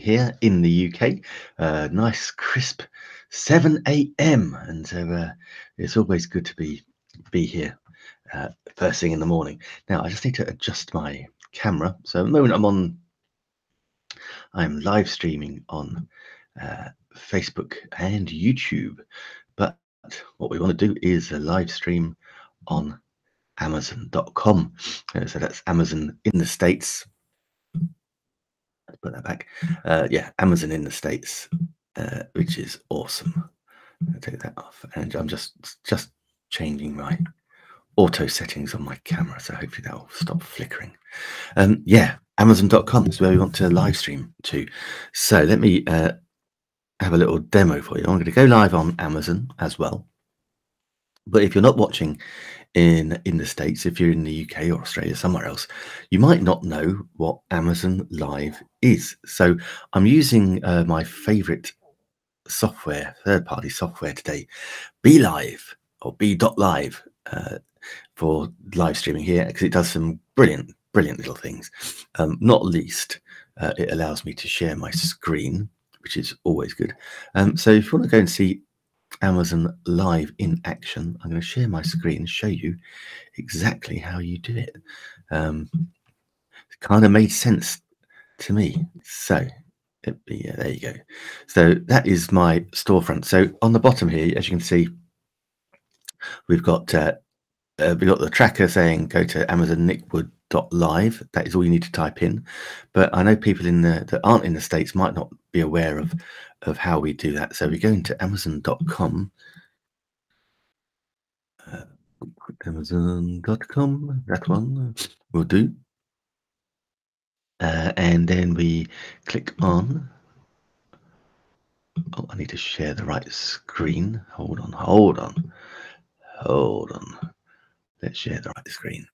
here in the UK. Uh, nice, crisp 7 a.m. And so uh, it's always good to be be here uh, first thing in the morning. Now, I just need to adjust my camera. So at the moment I'm on, I'm live streaming on uh, Facebook and YouTube. But what we want to do is a live stream on Amazon.com. Uh, so that's Amazon in the States. Put that back. Uh, yeah, Amazon in the States, uh, which is awesome. I'll take that off. And I'm just just changing my auto settings on my camera. So hopefully that will stop flickering. Um, yeah, Amazon.com is where we want to live stream to. So let me uh, have a little demo for you. I'm going to go live on Amazon as well. But if you're not watching in in the states, if you're in the UK or Australia, somewhere else, you might not know what Amazon Live is. So I'm using uh, my favorite software, third-party software today, BeLive or B.Live uh, for live streaming here because it does some brilliant, brilliant little things. Um, not least, uh, it allows me to share my screen which is always good. Um, so if you want to go and see Amazon Live in action, I'm going to share my screen and show you exactly how you do it. Um, it kind of made sense to me. So yeah, there you go. So that is my storefront. So on the bottom here, as you can see, we've got uh, uh, we've got the tracker saying go to Amazon Nickwood live that is all you need to type in but i know people in the that aren't in the states might not be aware of of how we do that. So we go into amazon.com uh, amazon.com that one will do. Uh, and then we click on oh i need to share the right screen. Hold on hold on hold on. Let's share the right screen.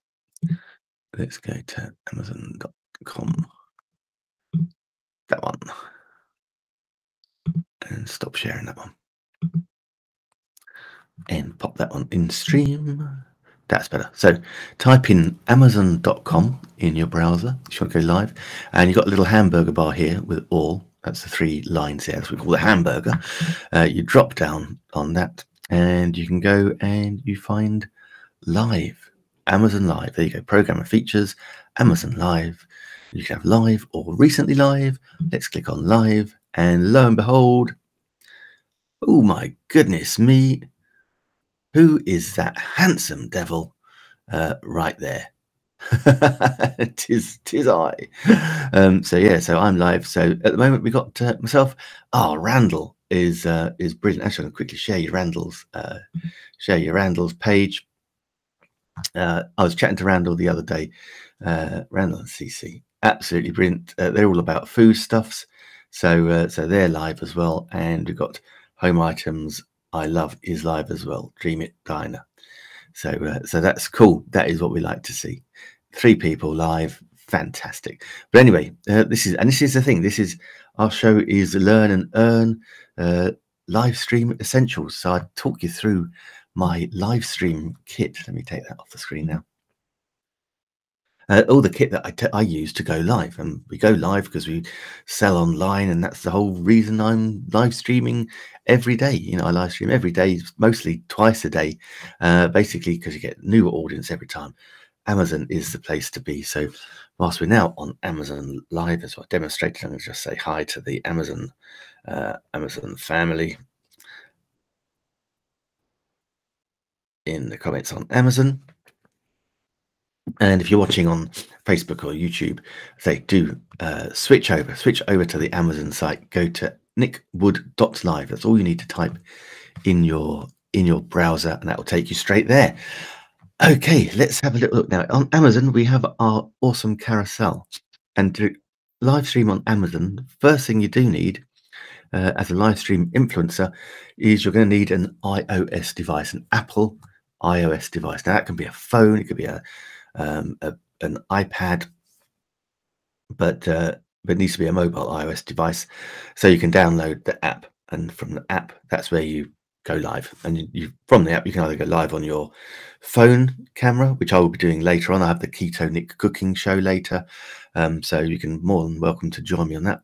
Let's go to amazon.com. That one. And stop sharing that one. And pop that one in stream. That's better. So type in amazon.com in your browser. You want to go live. And you've got a little hamburger bar here with all. That's the three lines there. That's what we call the hamburger. Uh, you drop down on that and you can go and you find live Amazon Live. There you go. Program and features, Amazon Live. You can have live or recently live. Let's click on live. And lo and behold, oh my goodness me, who is that handsome devil uh, right there? tis tis I. Um, so yeah, so I'm live. So at the moment we got uh, myself. Oh, Randall is uh, is brilliant. Actually, I'm gonna quickly share your Randall's uh, share your Randall's page. Uh, I was chatting to Randall the other day, uh, Randall and CC, absolutely brilliant. Uh, they're all about foodstuffs, so uh, so they're live as well. And we've got home items. I love is live as well. Dream It Diner. So uh, so that's cool. That is what we like to see. Three people live, fantastic. But anyway, uh, this is and this is the thing. This is our show is learn and earn live stream essentials. So I talk you through my live stream kit. Let me take that off the screen now. Uh, all the kit that I, t- I use to go live, and we go live because we sell online, and that's the whole reason I'm live streaming every day. You know, I live stream every day, mostly twice a day, uh, basically because you get new audience every time. Amazon is the place to be. So, whilst we're now on Amazon Live, as I demonstrated, I'm going to just say hi to the Amazon uh, Amazon family. in the comments on Amazon. And if you're watching on Facebook or YouTube, say do uh, switch over, switch over to the Amazon site. Go to nickwood.live. That's all you need to type in your in your browser, and that will take you straight there. Okay, let's have a little look now. On Amazon, we have our awesome carousel, and to live stream on Amazon, first thing you do need uh, as a live stream influencer is you're going to need an iOS device, an Apple iOS device. Now that can be a phone, it could be a, um, a an iPad, but uh, but it needs to be a mobile iOS device. So you can download the app, and from the app, that's where you go live. And you, you from the app, you can either go live on your phone camera, which I will be doing later on. I have the Keto Nick cooking show later, um, so you can more than welcome to join me on that.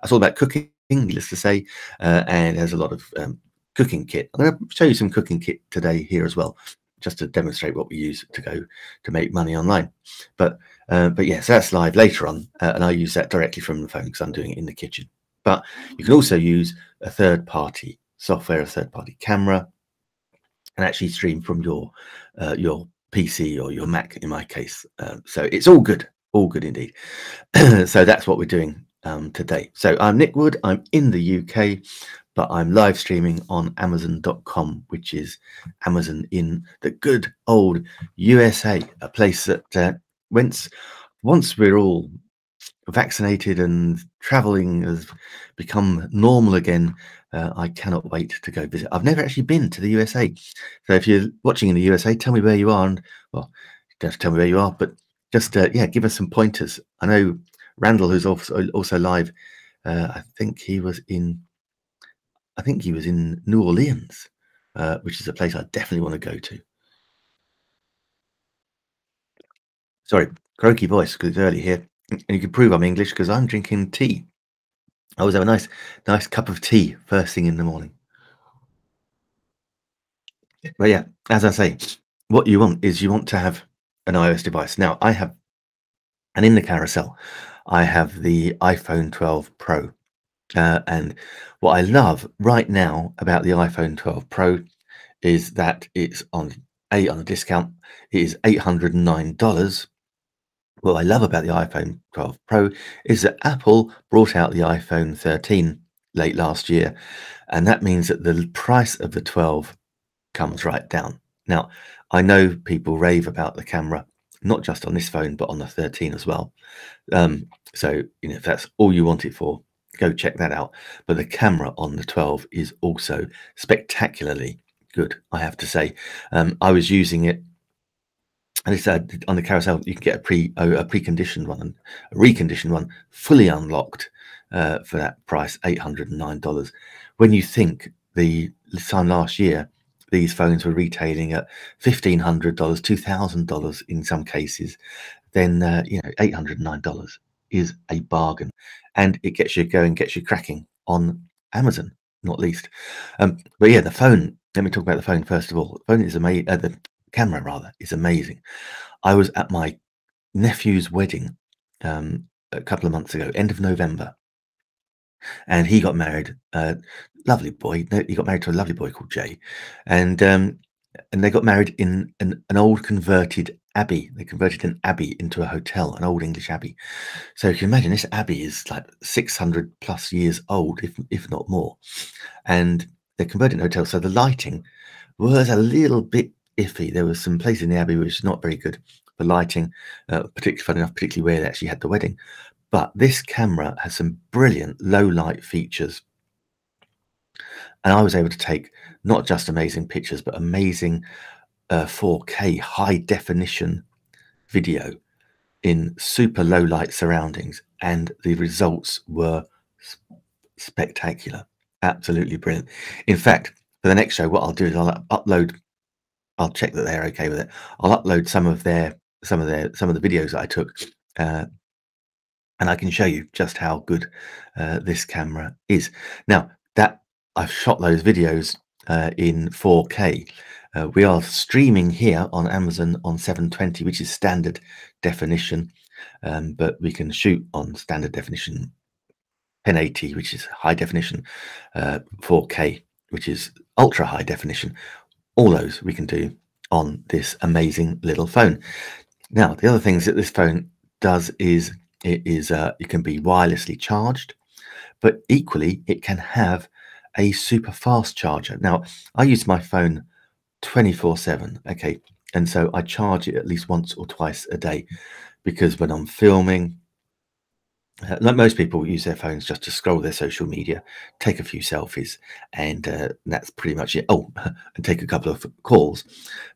that's all about cooking, needless to say, uh, and there's a lot of um, cooking kit. I'm going to show you some cooking kit today here as well, just to demonstrate what we use to go to make money online. But uh, but yes, that's live later on, uh, and I use that directly from the phone because I'm doing it in the kitchen. But you can also use a third-party software, a third-party camera, and actually stream from your uh, your PC or your Mac in my case. Um, so it's all good, all good indeed. so that's what we're doing um, today. So I'm Nick Wood. I'm in the UK, but I'm live streaming on Amazon.com, which is Amazon in the good old USA, a place that uh, once once we're all vaccinated and traveling has become normal again, uh, I cannot wait to go visit. I've never actually been to the USA. So if you're watching in the USA, tell me where you are. And well, don't have to tell me where you are, but just, uh, yeah, give us some pointers. I know Randall, who's also, also live, uh, I think he was in, I think he was in New Orleans, uh, which is a place I definitely want to go to. Sorry, croaky voice because it's early here. And you can prove I'm English because I'm drinking tea. I always have a nice, nice cup of tea first thing in the morning. But yeah, as I say, what you want is you want to have an iOS device. Now I have, and in the carousel, I have the iPhone 12 Pro. Uh, and what I love right now about the iPhone 12 Pro is that it's on a on a discount. It is eight hundred and nine dollars what I love about the iPhone 12 Pro is that Apple brought out the iPhone 13 late last year, and that means that the price of the 12 comes right down. Now, I know people rave about the camera, not just on this phone, but on the 13 as well. Um, so, you know, if that's all you want it for, go check that out. But the camera on the 12 is also spectacularly good, I have to say. Um, I was using it and it's uh, on the carousel you can get a pre a preconditioned one and a reconditioned one fully unlocked uh, for that price eight hundred and nine dollars. When you think the time last year these phones were retailing at fifteen hundred dollars, two thousand dollars in some cases, then uh, you know eight hundred nine dollars is a bargain, and it gets you going, gets you cracking on Amazon, not least. Um, but yeah, the phone. Let me talk about the phone first of all. The phone is amazing. Uh, the camera rather is amazing. I was at my nephew's wedding um, a couple of months ago, end of November, and he got married. Uh, lovely boy. He got married to a lovely boy called Jay, and um, and they got married in an, an old converted abbey. They converted an abbey into a hotel, an old English abbey. So if you can imagine this abbey is like 600 plus years old, if if not more, and they're converted into a hotel. So the lighting was a little bit iffy. There was some place in the abbey which is not very good for lighting, uh, particularly fun enough, particularly where they actually had the wedding. But this camera has some brilliant low light features. And I was able to take not just amazing pictures, but amazing uh, 4K high definition video in super low light surroundings. And the results were spectacular. Absolutely brilliant. In fact, for the next show, what I'll do is I'll upload I'll check that they're okay with it. I'll upload some of their some of their some of the videos that I took, uh, and I can show you just how good uh, this camera is. Now that I've shot those videos uh, in 4K, uh, we are streaming here on Amazon on 720, which is standard definition, um, but we can shoot on standard definition 1080, which is high definition, 4K, uh, which is ultra high definition, all those we can do on this amazing little phone. Now, the other things that this phone does is it is uh, it can be wirelessly charged, but equally it can have a super fast charger. Now, I use my phone 24 7. Okay. And so I charge it at least once or twice a day because when I'm filming, uh, like most people use their phones just to scroll their social media, take a few selfies, and uh, that's pretty much it. Oh, and take a couple of calls.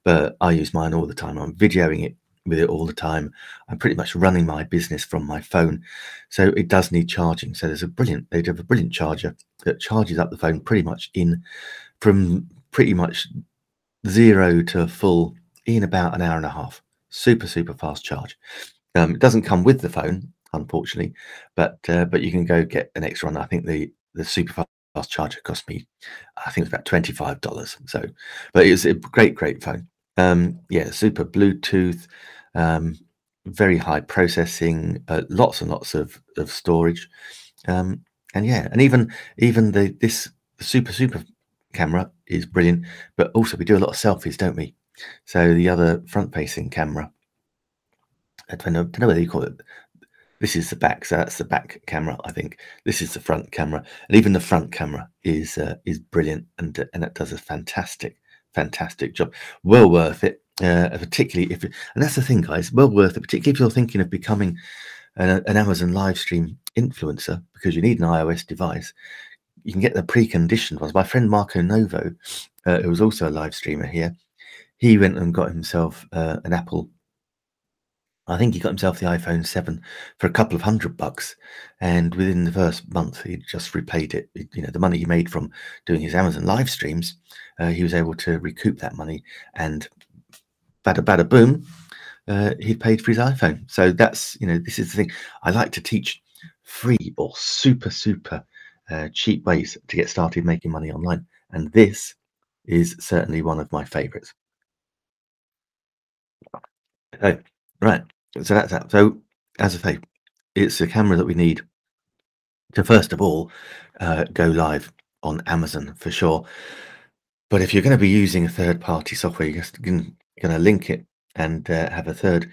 But I use mine all the time. I'm videoing it with it all the time. I'm pretty much running my business from my phone. So it does need charging. So there's a brilliant, they have a brilliant charger that charges up the phone pretty much in from pretty much zero to full in about an hour and a half. Super, super fast charge. Um, it doesn't come with the phone, unfortunately. But uh, but you can go get an extra one. I think the the super fast charger cost me, I think it's about twenty five dollars. So, but it's a great great phone. Um, yeah, super Bluetooth, um, very high processing, uh, lots and lots of of storage, um, and yeah, and even even the this super super camera is brilliant. But also we do a lot of selfies, don't we? So the other front facing camera, I don't know, don't know whether you call it this is the back, so that's the back camera. I think this is the front camera, and even the front camera is uh, is brilliant, and uh, and it does a fantastic, fantastic job. Well worth it, uh, particularly if. And that's the thing, guys. Well worth it, particularly if you're thinking of becoming an, an Amazon live stream influencer because you need an iOS device. You can get the preconditioned ones. My friend Marco Novo, uh, who was also a live streamer here, he went and got himself uh, an Apple I think he got himself the iPhone 7 for a couple of hundred bucks. And within the first month, he just repaid it. You know, the money he made from doing his Amazon live streams, uh, he was able to recoup that money. And bada bada boom, uh, he paid for his iPhone. So that's, you know, this is the thing. I like to teach free or super, super cheap ways to get started making money online. And this is certainly one of my favorites. Right so that's that. So as I say, it's a camera that we need to first of all uh, go live on Amazon for sure. But if you're going to be using a third-party software, you're going to link it and uh, have a third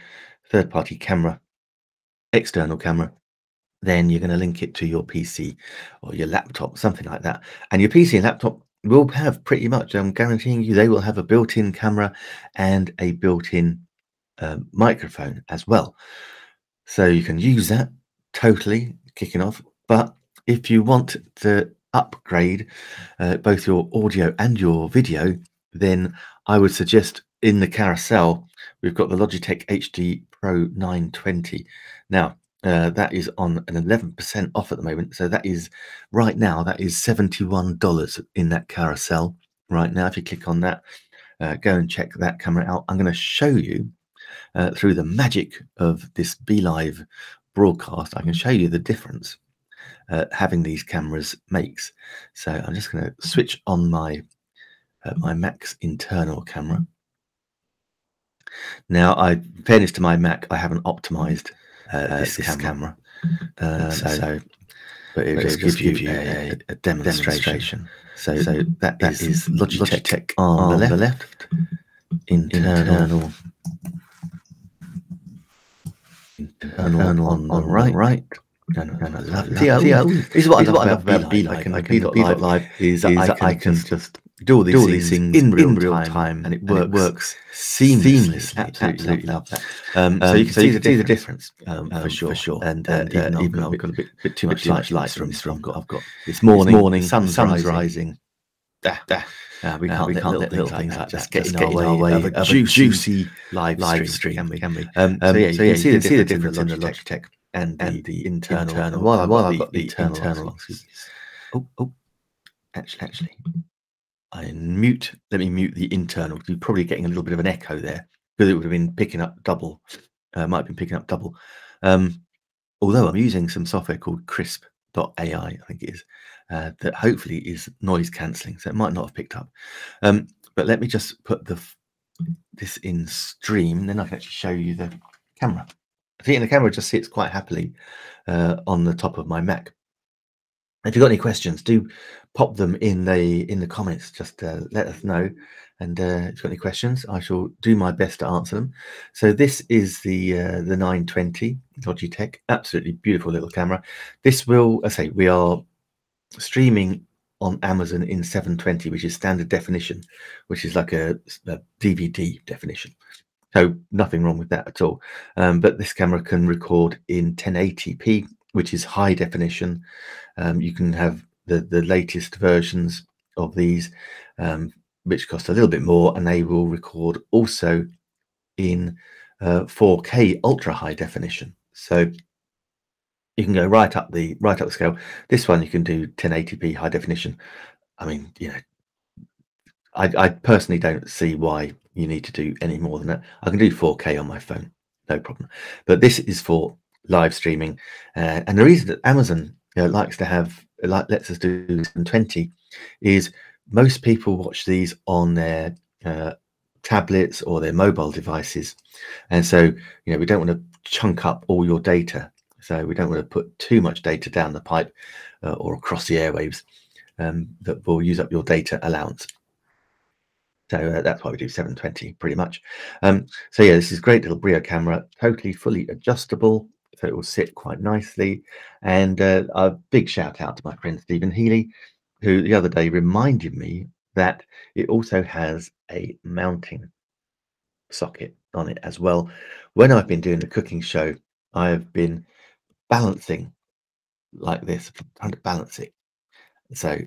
third-party camera, external camera. Then you're going to link it to your PC or your laptop, something like that. And your PC and laptop will have pretty much. I'm guaranteeing you, they will have a built-in camera and a built-in uh, microphone as well. So you can use that totally kicking off. But if you want to upgrade uh, both your audio and your video, then I would suggest in the carousel, we've got the Logitech HD Pro 920. Now, uh, that is on an 11% off at the moment. So that is right now, that is $71 in that carousel right now. If you click on that, uh, go and check that camera out. I'm going to show you uh, through the magic of this BeLive broadcast, I can show you the difference uh, having these cameras makes. So I'm just going to switch on my uh, my Mac's internal camera. Now, I fairness to my Mac, I haven't optimized uh, this, this, camera, camera. Um, so, so, but it just gives you, you a, a, demonstration. demonstration. So, so that, that is Logitech, Logitech on, on the left, the left internal, internal and on, on, the right, right. And, and I love, see, see, this is what I love, about BeLive. And like, BeLive Live is that I, I can just do all these, do all these things, in real, in real time, time, and it works, and it works seamlessly. seamlessly. Absolutely, absolutely love that. Um, um, so you can so see, the, see the difference um, um, for sure. For sure. And, and, and uh, even though I've got a bit, bit too much light, light from this, I've got, I've got this morning, morning sun's, sun's rising. Da, da. Uh, we can't, we let, can't let little, things like that just get in our way, of a juicy, juicy live, live stream, can we? Can we? Um, um, so yeah, you, can, see, you can see the difference in the Logitech and, and the, internal. While, while I've got the, the internal, oh, oh, actually, actually, I mute. Let me mute the internal. You're probably getting a little bit of an echo there because it would have been picking up double. Uh, might have been picking up double. Um, although I'm using some software called Krisp.ai, I think it is, uh, that hopefully is noise cancelling, so it might not have picked up. Um, but let me just put the this in stream, then I can actually show you the camera. I think the camera just sits quite happily uh, on the top of my Mac. If you've got any questions, do pop them in the in the comments. Just uh, let us know. And uh, if you've got any questions, I shall do my best to answer them. So this is the uh, the 920 Logitech, absolutely beautiful little camera. This will, I say, we are streaming on Amazon in 720, which is standard definition, which is like a, a DVD definition. So nothing wrong with that at all. Um, but this camera can record in 1080p, which is high definition. Um, you can have the, the latest versions of these, um, which cost a little bit more, and they will record also in uh, 4K ultra high definition. So you can go right up the right up the scale. This one you can do 1080p high definition. I mean, you know, I, I personally don't see why you need to do any more than that. I can do 4K on my phone, no problem. But this is for live streaming. Uh, and the reason that Amazon you know, likes to have like lets us do 720 is most people watch these on their uh, tablets or their mobile devices, and so you know we don't want to chunk up all your data. So we don't want to put too much data down the pipe uh, or across the airwaves um, that will use up your data allowance. So uh, that's why we do 720 pretty much. Um, so yeah, this is great little Brio camera, totally fully adjustable. So it will sit quite nicely. And uh, a big shout out to my friend Stephen Healy, who the other day reminded me that it also has a mounting socket on it as well. When I've been doing the cooking show, I have been balancing like this, trying to balance it. So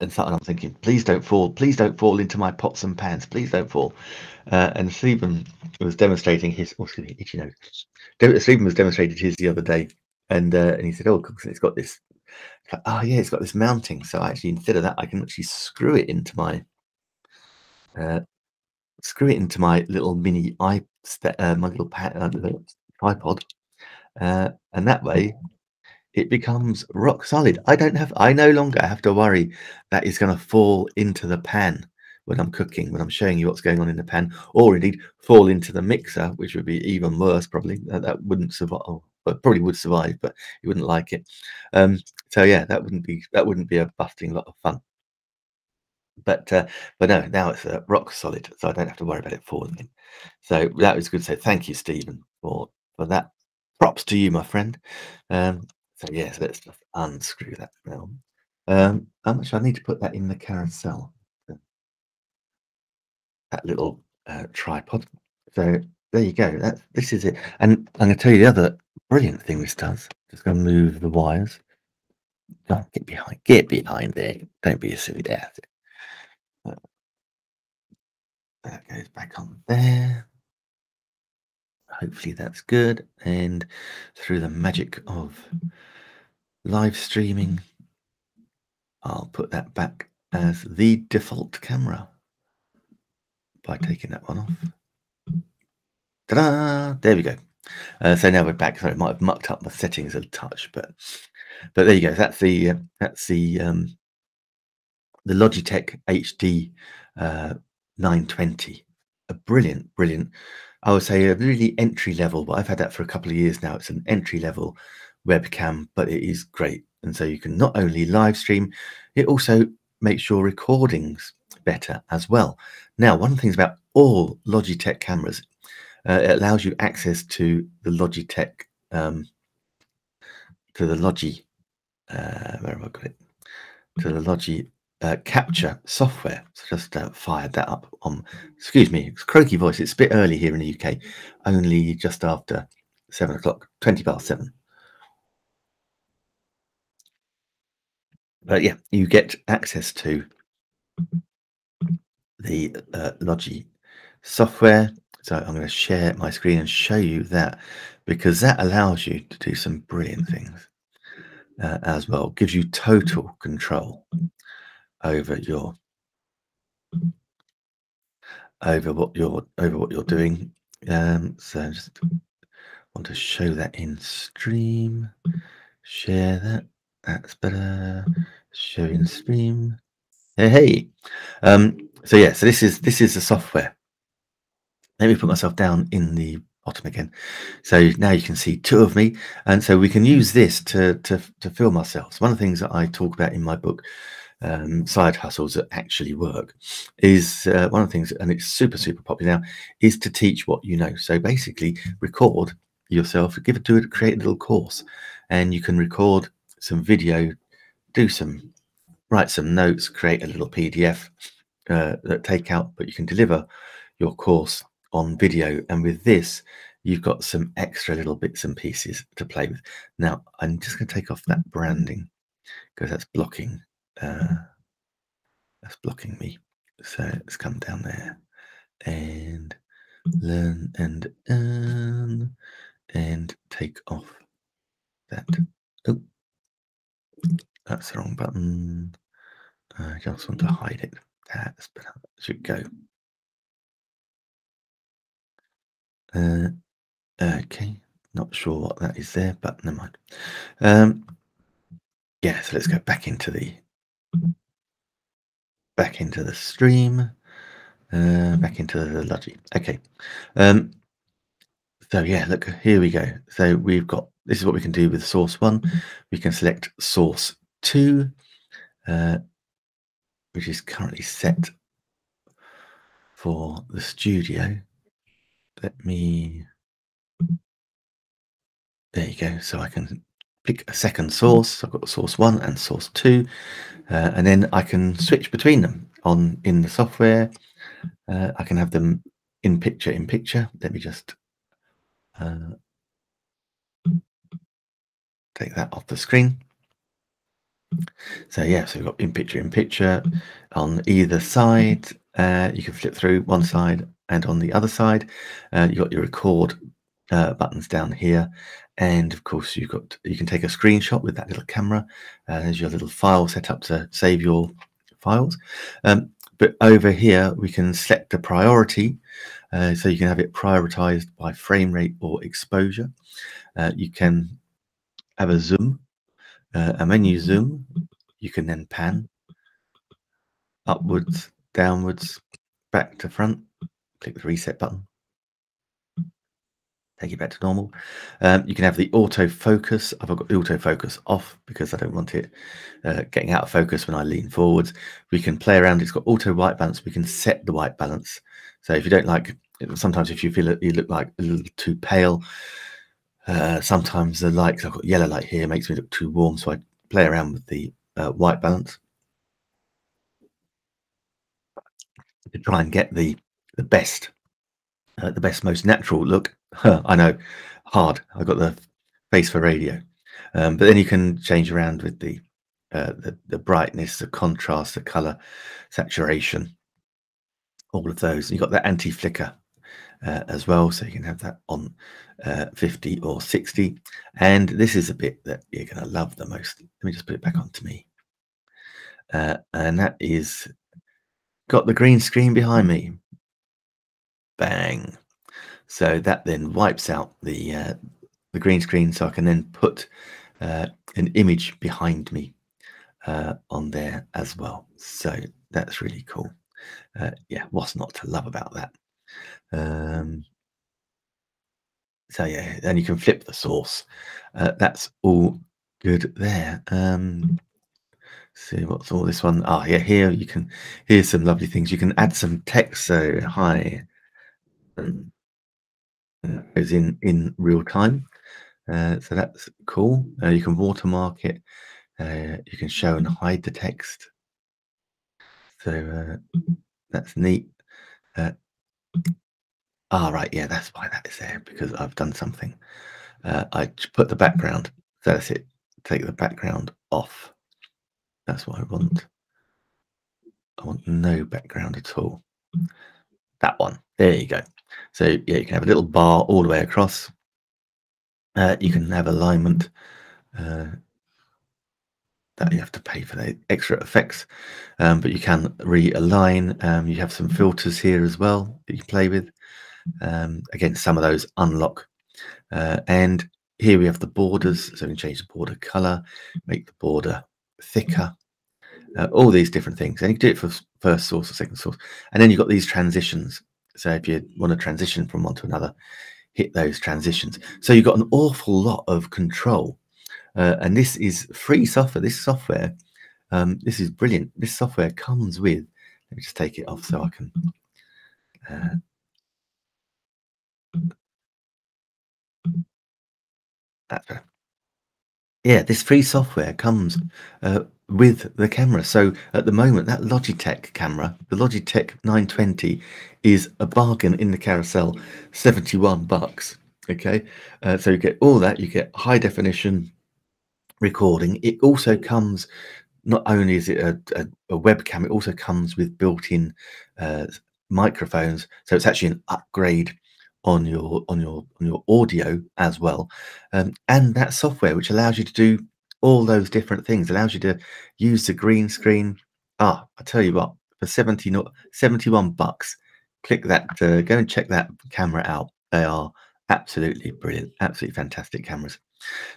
and so I'm thinking, please don't fall, please don't fall into my pots and pans, please don't fall. Uh, and Stephen was demonstrating his, oh, excuse me, itchy nose. Stephen was demonstrating his the other day, and uh, and he said, oh, it's got this. Oh yeah, it's got this mounting. So actually, instead of that, I can actually screw it into my, uh, screw it into my little mini i, uh, my little, pad, uh, tripod, uh, and that way it becomes rock solid. I don't have, I no longer have to worry that it's going to fall into the pan when I'm cooking, when I'm showing you what's going on in the pan, or indeed fall into the mixer, which would be even worse. Probably that, that wouldn't survive. But probably would survive, but you wouldn't like it. Um, so yeah, that wouldn't be that wouldn't be a busting lot of fun. But uh, but no, now it's uh, rock solid, so I don't have to worry about it falling. So that was good. So thank you, Stephen, for for that. Props to you, my friend. Um, so yes, let's just unscrew that now. Um, how much I need to put that in the carousel? That little uh, tripod. So there you go. That this is it. And I'm going to tell you the other brilliant thing this does. Just going to move the wires. Don't get behind. Get behind there. Don't be a silly dad. Uh, that goes back on there. Hopefully that's good. And through the magic of live streaming, I'll put that back as the default camera by taking that one off. Ta-da! There we go. Uh, so now we're back. So it might have mucked up my settings a touch, but but there you go. That's the uh, that's the um, the Logitech HD uh, 920. A brilliant, brilliant. I would say a really entry level, but I've had that for a couple of years now. It's an entry level webcam, but it is great. And so you can not only live stream, it also makes your recordings better as well. Now, one of the things about all Logitech cameras, uh, it allows you access to the Logitech, um, to the Logi, uh, where have I got it? To the Logi uh, capture software. So just uh, fired that up on, excuse me, it's croaky voice. It's a bit early here in the UK, only just after seven o'clock, 20 past seven. But yeah, you get access to the uh, Logi software. So I'm going to share my screen and show you that because that allows you to do some brilliant things uh, as well. Gives you total control over your over what you're over what you're doing. Um, so I just want to show that in stream. Share that. That's better. Show in stream. Hey, hey. Um, so yeah, so this is this is the software. Let me put myself down in the bottom again. So now you can see two of me, and so we can use this to to to film ourselves. One of the things that I talk about in my book, um, side hustles that actually work, is uh, one of the things, and it's super super popular now, is to teach what you know. So basically, record yourself, give it to it, create a little course, and you can record some video, do some, write some notes, create a little PDF uh, that take out, but you can deliver your course on video. And with this, you've got some extra little bits and pieces to play with. Now, I'm just going to take off that branding because that's blocking. Uh, that's blocking me. So let's come down there and learn and earn and take off that. Oh, that's the wrong button. I just want to hide it. That's better. Should go. Uh, okay. Not sure what that is there, but never mind. Um, yeah, so let's go back into the back into the stream, uh, back into the Logi. Okay. Um, so yeah, look, here we go. So we've got, this is what we can do with source one. We can select source two, uh, which is currently set for the studio. Let me, there you go. So I can pick a second source. I've got source one and source two, uh, and then I can switch between them on in the software. Uh, I can have them in picture in picture. Let me just uh, take that off the screen. So yeah, so we've got in picture in picture on either side. Uh, you can flip through one side and on the other side, uh, you've got your record uh, buttons down here. And of course, you've got you can take a screenshot with that little camera. Uh, there's your little file set up to save your files. Um, but over here, we can select a priority. Uh, so you can have it prioritized by frame rate or exposure. Uh, you can have a zoom. Uh, and when you zoom, you can then pan upwards, downwards, back to front. Click the reset button take it back to normal. Um, you can have the autofocus. I've got autofocus off because I don't want it uh, getting out of focus when I lean forwards. We can play around. It's got auto white balance. We can set the white balance. So if you don't like, sometimes if you feel that you look like a little too pale, uh, sometimes the light, I've got yellow light here, makes me look too warm. So I play around with the uh, white balance to try and get the the best uh, the best, most natural look. I know, hard. I've got the face for radio, um, but then you can change around with the, uh, the the brightness, the contrast, the color, saturation, all of those. You've got the anti flicker uh, as well, so you can have that on uh, 50 or 60. And this is a bit that you're going to love the most. Let me just put it back onto me. Uh, and that is got the green screen behind me. Bang. So that then wipes out the uh, the green screen, so I can then put uh, an image behind me uh, on there as well. So that's really cool. Uh, yeah, what's not to love about that? Um, so yeah, then you can flip the source. Uh, that's all good there. Um, see what's all this one. Ah, yeah, here you can. Here's some lovely things. You can add some text. So hi, um, uh, is in in real time. Uh, so that's cool. Uh, you can watermark it. Uh, you can show and hide the text. So uh, that's neat. Uh, ah, right. Yeah, that's why that is there because I've done something. I put the background. So that's it. Take the background off. That's what I want. I want no background at all. That one. There you go. So yeah, you can have a little bar all the way across. Uh, you can have alignment uh, that you have to pay for the extra effects, um, but you can realign. Um, you have some filters here as well that you can play with. Um, again, some of those unlock. Uh, and here we have the borders, so we can change the border color, make the border thicker, uh, all these different things. And you can do it for first source or second source. And then you've got these transitions. So if you want to transition from one to another, hit those transitions. So you've got an awful lot of control. Uh, and this is free software. This software, um, this is brilliant. This software comes with, let me just take it off so I can. Uh, that's better. Yeah, this free software comes uh, with the camera. So at the moment, that Logitech camera, the Logitech 920, is a bargain in the carousel, 71 bucks. Okay, uh, so you get all that, you get high definition recording. It also comes, not only is it a, a, a webcam, it also comes with built in uh, microphones. So it's actually an upgrade on your on your on your audio as well um, and that software which allows you to do all those different things allows you to use the green screen ah i tell you what for 70 not 71 bucks click that uh, go and check that camera out they are absolutely brilliant, absolutely fantastic cameras.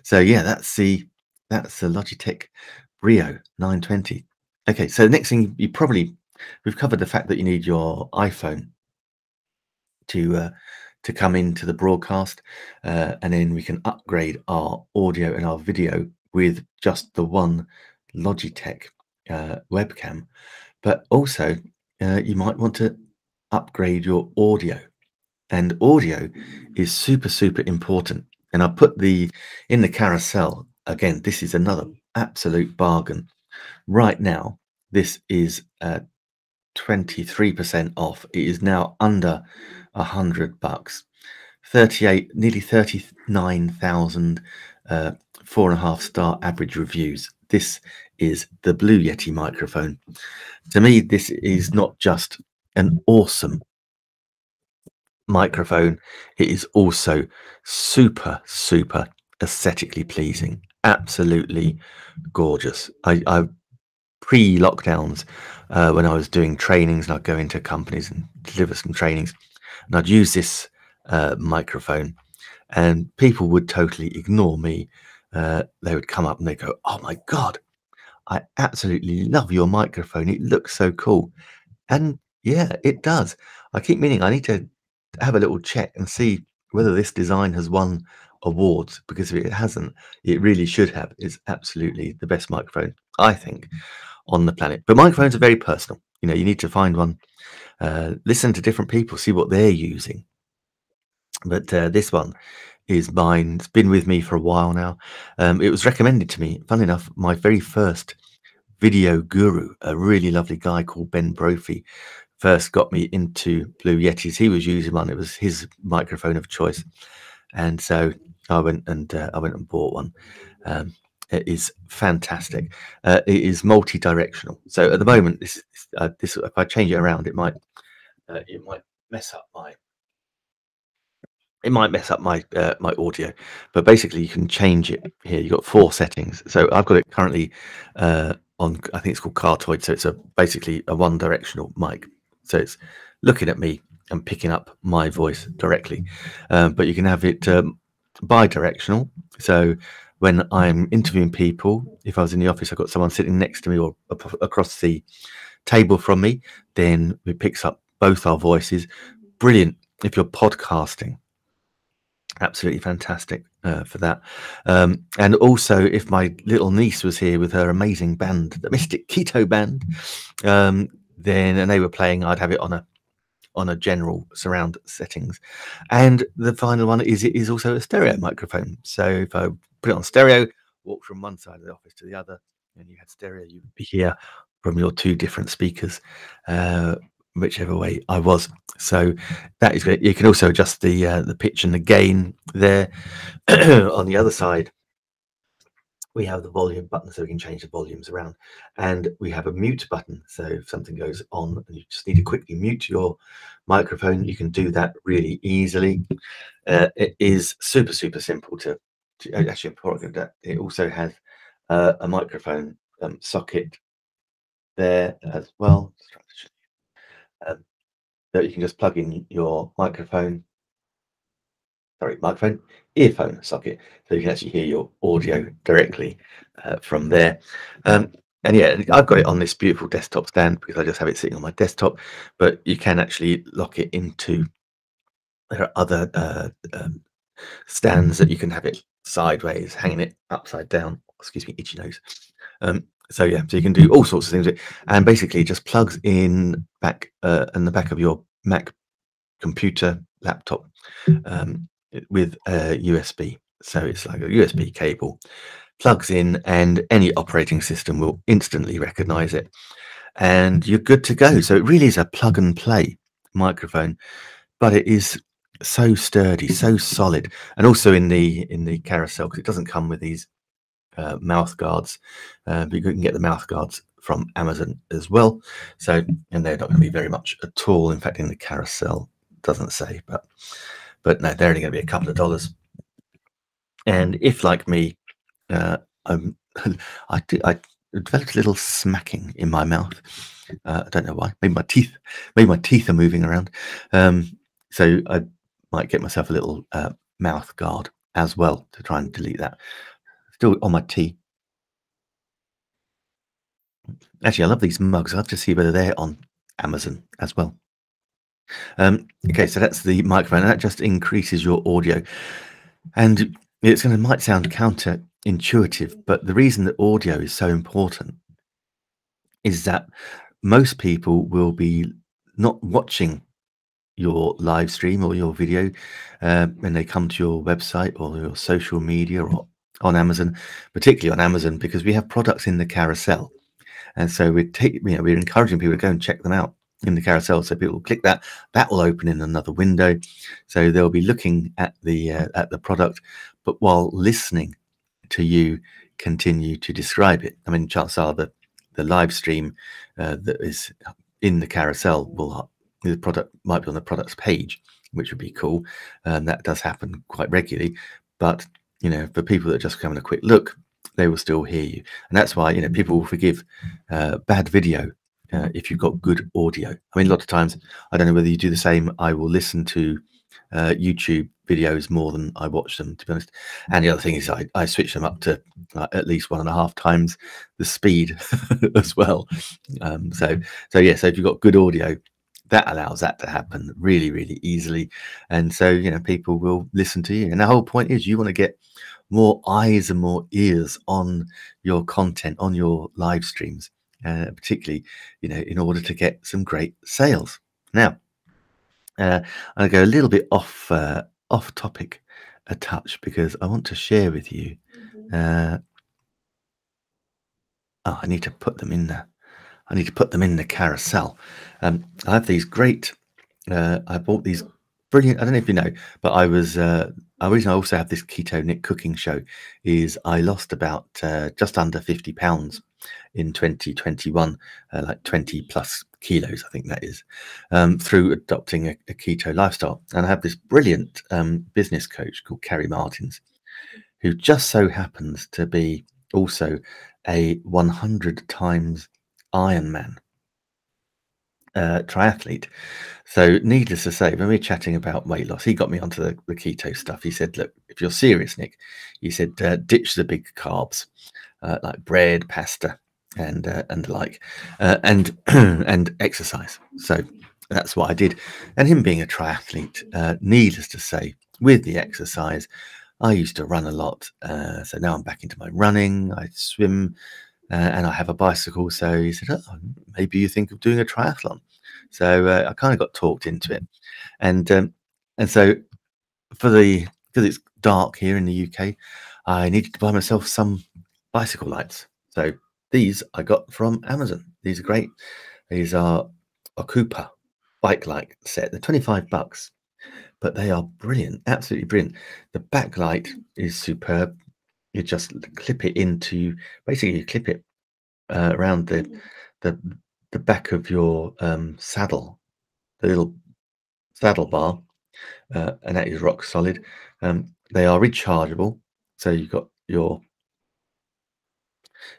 So yeah, that's the that's the Logitech Brio 920. Okay, so the next thing you probably we've covered the fact that you need your iPhone to uh, to come into the broadcast, uh, and then we can upgrade our audio and our video with just the one Logitech uh, webcam. But also, uh, you might want to upgrade your audio, and audio is super super important. And I put the in the carousel again. This is another absolute bargain right now. This is 23% off. It is now under a hundred bucks. 38, nearly 39,000 uh, four and a half star average reviews. This is the Blue Yeti microphone. To me, this is not just an awesome microphone, it is also super, super aesthetically pleasing. Absolutely gorgeous. I, I pre lockdowns, uh, when I was doing trainings and I'd go into companies and deliver some trainings, and I'd use this uh, microphone, and people would totally ignore me. Uh, they would come up and they go, "Oh my god, I absolutely love your microphone. It looks so cool." And yeah, it does. I keep meaning I need to have a little check and see whether this design has won awards because if it hasn't, it really should have. It's absolutely the best microphone, I think, on the planet. But microphones are very personal. You know, you need to find one, uh, listen to different people, see what they're using. But uh, this one is mine. It's been with me for a while now. Um, it was recommended to me, fun enough, my very first video guru, a really lovely guy called Ben Brophy, first got me into Blue Yetis. He was using one; it was his microphone of choice, and so I went and uh, I went and bought one. Um, it is fantastic. Uh, it is multi-directional. So at the moment, this uh, this if I change it around, it might uh, it might mess up my it might mess up my uh, my audio, but basically you can change it here. You've got four settings. So I've got it currently uh, on. I think it's called Cardioid. So it's a basically a one directional mic. So it's looking at me and picking up my voice directly. Um, but you can have it um, bi-directional. So when I'm interviewing people, if I was in the office, I've got someone sitting next to me or across the table from me, then it picks up both our voices. Brilliant if you're podcasting absolutely fantastic uh, for that. Um, and also, if my little niece was here with her amazing band, the Mystic Keto Band, um, then and they were playing, I'd have it on a on a general surround settings. And the final one is it is also a stereo microphone. So if I put it on stereo, walk from one side of the office to the other, and you had stereo, you would be here from your two different speakers. Uh, whichever way I was. So that is great. You can also adjust the uh, the pitch and the gain there. On the other side, we have the volume button, so we can change the volumes around, and we have a mute button. So if something goes on and you just need to quickly mute your microphone, you can do that really easily. Uh, it is super super simple to. to actually, important that it also has uh, a microphone um, socket there as well um, that you can just plug in your microphone, sorry, microphone, earphone socket, so you can actually hear your audio directly uh, from there. Um, and yeah, I've got it on this beautiful desktop stand because I just have it sitting on my desktop, but you can actually lock it into, there are other uh, um, stands that you can have it sideways, hanging it upside down, excuse me, itchy nose. Um, so yeah, so you can do all sorts of things, and basically just plugs in back uh, in the back of your Mac computer laptop um, with a USB. So it's like a USB cable plugs in, and any operating system will instantly recognize it, and you're good to go. So it really is a plug and play microphone, but it is so sturdy, so solid, and also in the in the carousel because it doesn't come with these uh, mouth guards, uh, but you can get the mouth guards from Amazon as well. So, and they're not going to be very much at all. In fact, in the carousel, doesn't say, but but no, they're only going to be a couple of dollars. And if, like me, uh, I'm, I, I developed a little smacking in my mouth. Uh, I don't know why. Maybe my teeth, maybe my teeth are moving around. Um, so I might get myself a little uh, mouth guard as well to try and delete that. Still on my tea. Actually, I love these mugs. I'll have to see whether they're on Amazon as well. Um, okay, so that's the microphone. That just increases your audio. And it's going to might sound counterintuitive, but the reason that audio is so important is that most people will be not watching your live stream or your video uh, when they come to your website or your social media or on Amazon, particularly on Amazon, because we have products in the carousel. And so we take, you know, we're encouraging people to go and check them out in the carousel. So people click that, that will open in another window. So they'll be looking at the uh, at the product, but while listening to you continue to describe it. I mean, chances are that the live stream uh, that is in the carousel will the product might be on the products page, which would be cool. And that does happen quite regularly. But you know, for people that just come in a quick look, they will still hear you. And that's why, you know, people will forgive uh, bad video uh, if you've got good audio. I mean, a lot of times, I don't know whether you do the same. I will listen to uh, YouTube videos more than I watch them, to be honest. And the other thing is, I, I switch them up to uh, at least one and a half times the speed as well. Um, so, so yeah. So if you've got good audio, that allows that to happen really, really easily. And so, you know, people will listen to you. And the whole point is, you want to get more eyes and more ears on your content, on your live streams, uh, particularly, you know, in order to get some great sales. Now, uh, to go a little bit off uh, off topic a touch because I want to share with you. Mm-hmm. Uh, oh, I need to put them in there. I need to put them in the carousel. Um, I have these great. Uh, I bought these brilliant. I don't know if you know, but I was. Uh, the reason I also have this keto Nick cooking show is I lost about uh, just under fifty pounds in 2021, uh, like 20 plus kilos, I think that is, um, through adopting a, a, keto lifestyle. And I have this brilliant um, business coach called Carrie Martins, who just so happens to be also a 100 times Ironman uh, triathlete. So, needless to say, when we are chatting about weight loss, he got me onto the, the keto stuff. He said, Look, if you're serious, Nick, he said, uh, ditch the big carbs uh, like bread, pasta, and uh, and the like, uh, and and exercise. So that's what I did. And him being a triathlete, uh, needless to say, with the exercise, I used to run a lot. So now I'm back into my running. I swim, uh, and I have a bicycle. So he said, oh, maybe you think of doing a triathlon. So uh, I kind of got talked into it, and um, and so for the because it's dark here in the UK, I needed to buy myself some bicycle lights. So these I got from Amazon. These are great. These are a Cooper bike light set. They're 25 bucks, but they are brilliant, absolutely brilliant. The backlight is superb. You just clip it into basically you clip it uh, around the the the back of your um, saddle, the little saddle bar, uh, and that is rock solid. Um, they are rechargeable, so you've got your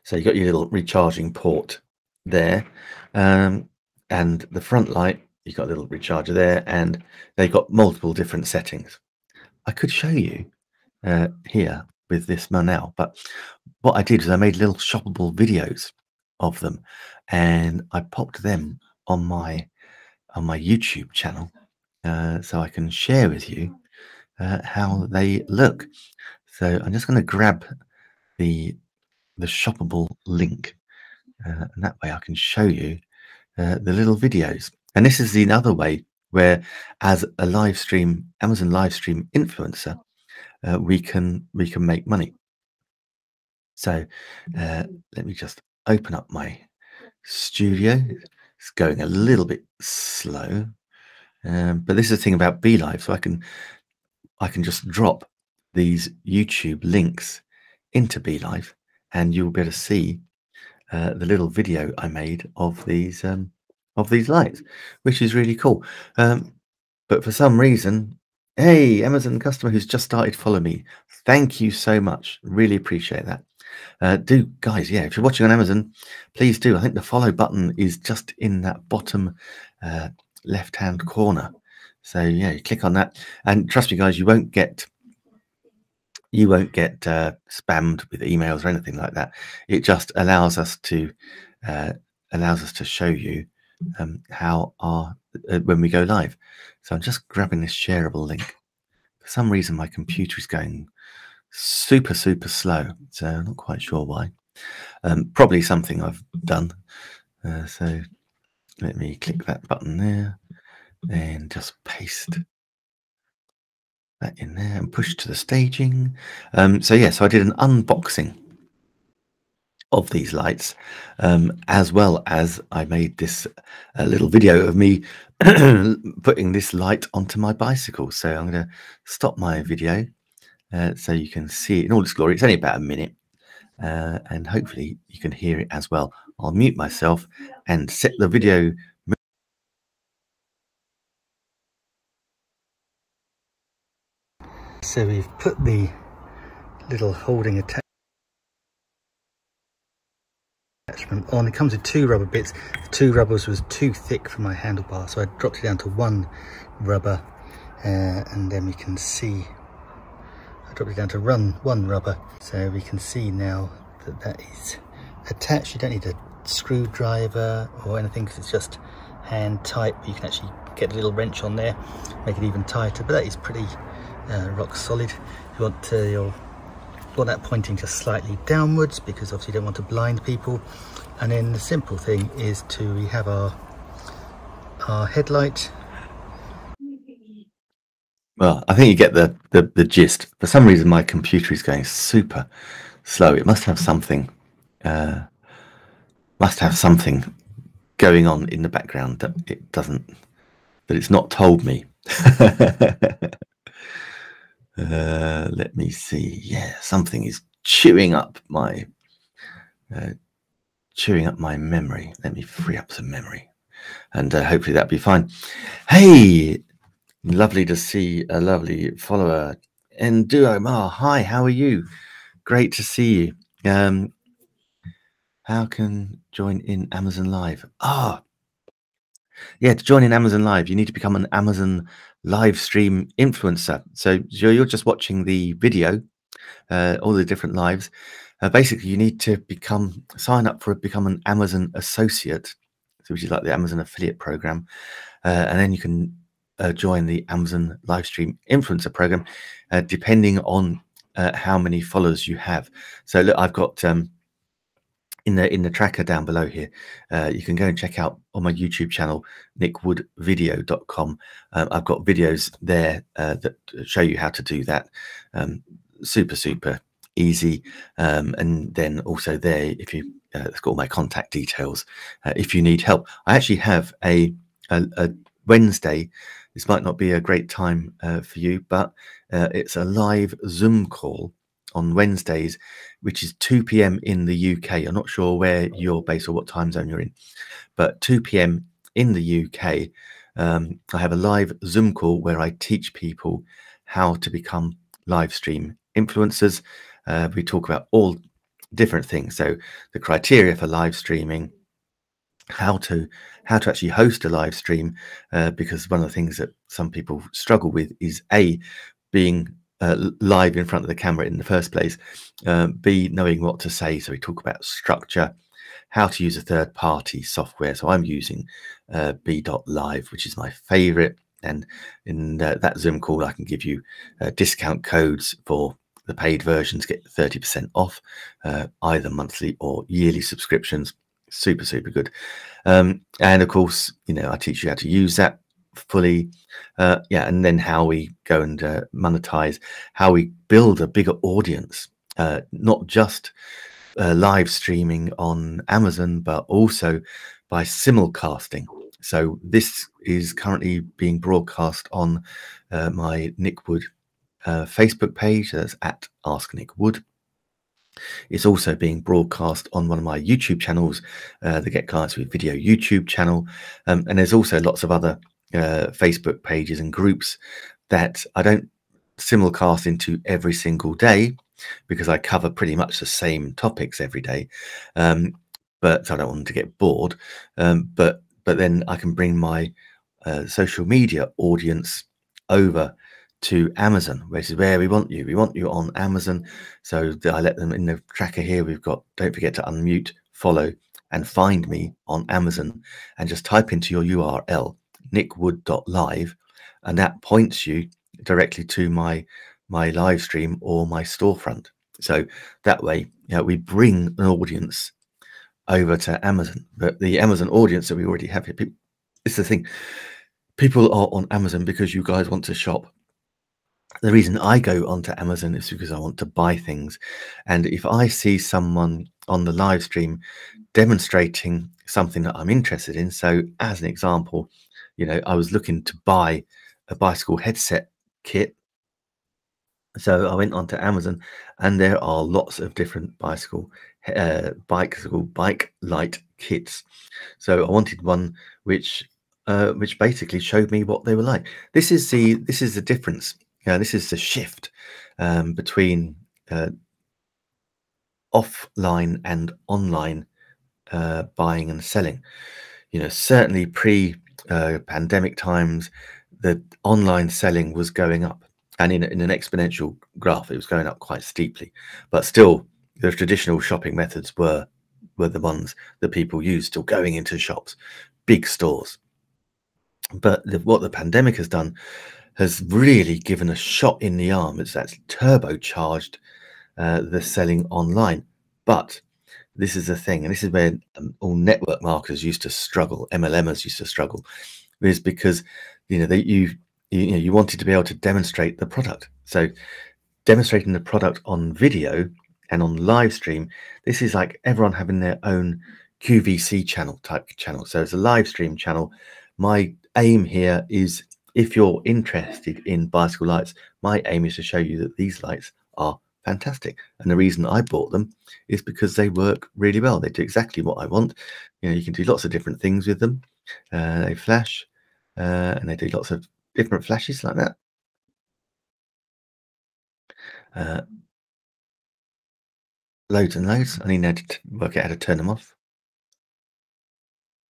so you've got your little recharging port there. Um, and the front light, you've got a little recharger there, and they've got multiple different settings. I could show you uh, here with this now, but what I did is I made little shoppable videos of them, and I popped them on my on my YouTube channel, uh, so I can share with you uh, how they look. So I'm just going to grab the the shoppable link. Uh, and that way I can show you uh, the little videos. And this is the other way where, as a live stream, Amazon live stream influencer, uh, we can we can make money. So uh, let me just open up my studio. It's going a little bit slow, um, but this is the thing about BeLive. So I can I can just drop these YouTube links into BeLive and you'll be able to see uh, the little video I made of these um, of these lights, which is really cool. Um, but for some reason, hey, Amazon customer who's just started follow me, thank you so much. Really appreciate that. Uh, do guys, yeah, if you're watching on Amazon, please do. I think the follow button is just in that bottom uh, left hand corner. So yeah, you click on that, and trust me, guys, you won't get you won't get uh, spammed with emails or anything like that. It just allows us to uh, allows us to show you um, how our uh, when we go live. So I'm just grabbing this shareable link. For some reason, my computer is going super super slow, so I'm not quite sure why. Um, probably something I've done. Uh, so let me click that button there and just paste that in there and push to the staging. Um, so yeah, so I did an unboxing of these lights, um, as well as I made this uh, little video of me putting this light onto my bicycle. So I'm going to stop my video uh, so you can see it in all its glory. It's only about a minute, uh, and hopefully you can hear it as well. I'll mute myself and set the video So we've put the little holding attachment on. It comes with two rubber bits. The two rubbers was too thick for my handlebar, so I dropped it down to one rubber, uh, and then we can see. I dropped it down to run one rubber, so we can see now that that is attached. You don't need a screwdriver or anything because it's just hand tight. You can actually get a little wrench on there, make it even tighter. But that is pretty uh, rock solid. You want uh, your want that pointing just slightly downwards because obviously you don't want to blind people. And then the simple thing is to we have our our headlight. Well, I think you get the, the, the gist. For some reason, my computer is going super slow. It must have something, uh, must have something going on in the background that it doesn't, that it's not told me. Uh, let me see. Yeah, something is chewing up my uh, chewing up my memory. Let me free up some memory, and uh, hopefully that'll be fine. Hey, lovely to see a lovely follower. Enduo Mar, hi, how are you? Great to see you. Um, how can join in Amazon Live? Ah, yeah, to join in Amazon Live, you need to become an Amazon live stream influencer. So you're just watching the video, uh, all the different lives. Uh, basically, you need to become sign up for become an Amazon associate, which is like the Amazon affiliate program, uh, and then you can uh, join the Amazon live stream influencer program, uh, depending on uh, how many followers you have. So look, I've got um, in the in the tracker down below here uh, you can go and check out on my youtube channel nickwoodvideo.com um, i've got videos there uh, that show you how to do that. Um, super super easy. Um, and then also there if you uh, it's got all my contact details uh, if you need help. I actually have a, a, a wednesday. This might not be a great time uh, for you but uh, it's a live zoom call on Wednesdays, which is 2 p.m. in the UK. I'm not sure where you're based or what time zone you're in, but 2 p.m. in the UK, um, I have a live Zoom call where I teach people how to become live stream influencers. Uh, we talk about all different things. So the criteria for live streaming, how to how to actually host a live stream, uh, because one of the things that some people struggle with is a being uh, live in front of the camera in the first place. Um, B, knowing what to say. So we talk about structure, how to use a third party software. So I'm using uh, BeLive, which is my favorite. And in uh, that Zoom call, I can give you uh, discount codes for the paid versions, get 30% off uh, either monthly or yearly subscriptions. Super, super good. Um, and of course, you know, I teach you how to use that fully uh, yeah and then how we go and uh, monetize how we build a bigger audience uh, not just uh, live streaming on amazon but also by simulcasting so this is currently being broadcast on uh, my nick wood uh, facebook page that's at ask nick wood it's also being broadcast on one of my YouTube channels, uh, the Get Clients with Video YouTube channel. Um, and there's also lots of other uh, Facebook pages and groups that I don't simulcast into every single day because I cover pretty much the same topics every day. Um, but I don't want to get bored. Um, but but then I can bring my uh, social media audience over to Amazon, which is where we want you. We want you on Amazon. So I let them in the tracker here. We've got, don't forget to unmute, follow, and find me on Amazon and just type into your URL nickwood.live and that points you directly to my my live stream or my storefront. So that way, you know, we bring an audience over to Amazon. But the Amazon audience that we already have here, people, it's the thing. People are on Amazon because you guys want to shop. The reason I go onto Amazon is because I want to buy things. And if I see someone on the live stream demonstrating something that I'm interested in, so as an example, you know, I was looking to buy a bicycle headset kit. So I went onto Amazon and there are lots of different bicycle uh, bicycle bike light kits. So I wanted one which uh, which basically showed me what they were like. This is the this is the difference. Yeah, this is the shift um, between uh, offline and online uh, buying and selling. You know, certainly pre uh, pandemic times, the online selling was going up, and in, in an exponential graph, it was going up quite steeply. But still, the traditional shopping methods were were the ones that people used, still going into shops, big stores. But the, what the pandemic has done has really given a shot in the arm. It's actually turbocharged uh, the selling online. But this is the thing, and this is where um, all network marketers used to struggle, MLMers used to struggle, is because you know that you you know you wanted to be able to demonstrate the product. So demonstrating the product on video and on live stream, this is like everyone having their own QVC channel type channel. So it's a live stream channel. My aim here is if you're interested in bicycle lights, my aim is to show you that these lights are fantastic. And the reason I bought them is because they work really well. They do exactly what I want. You know, you can do lots of different things with them. Uh, they flash uh, and they do lots of different flashes like that. Uh, loads and loads. I need to work out how to turn them off.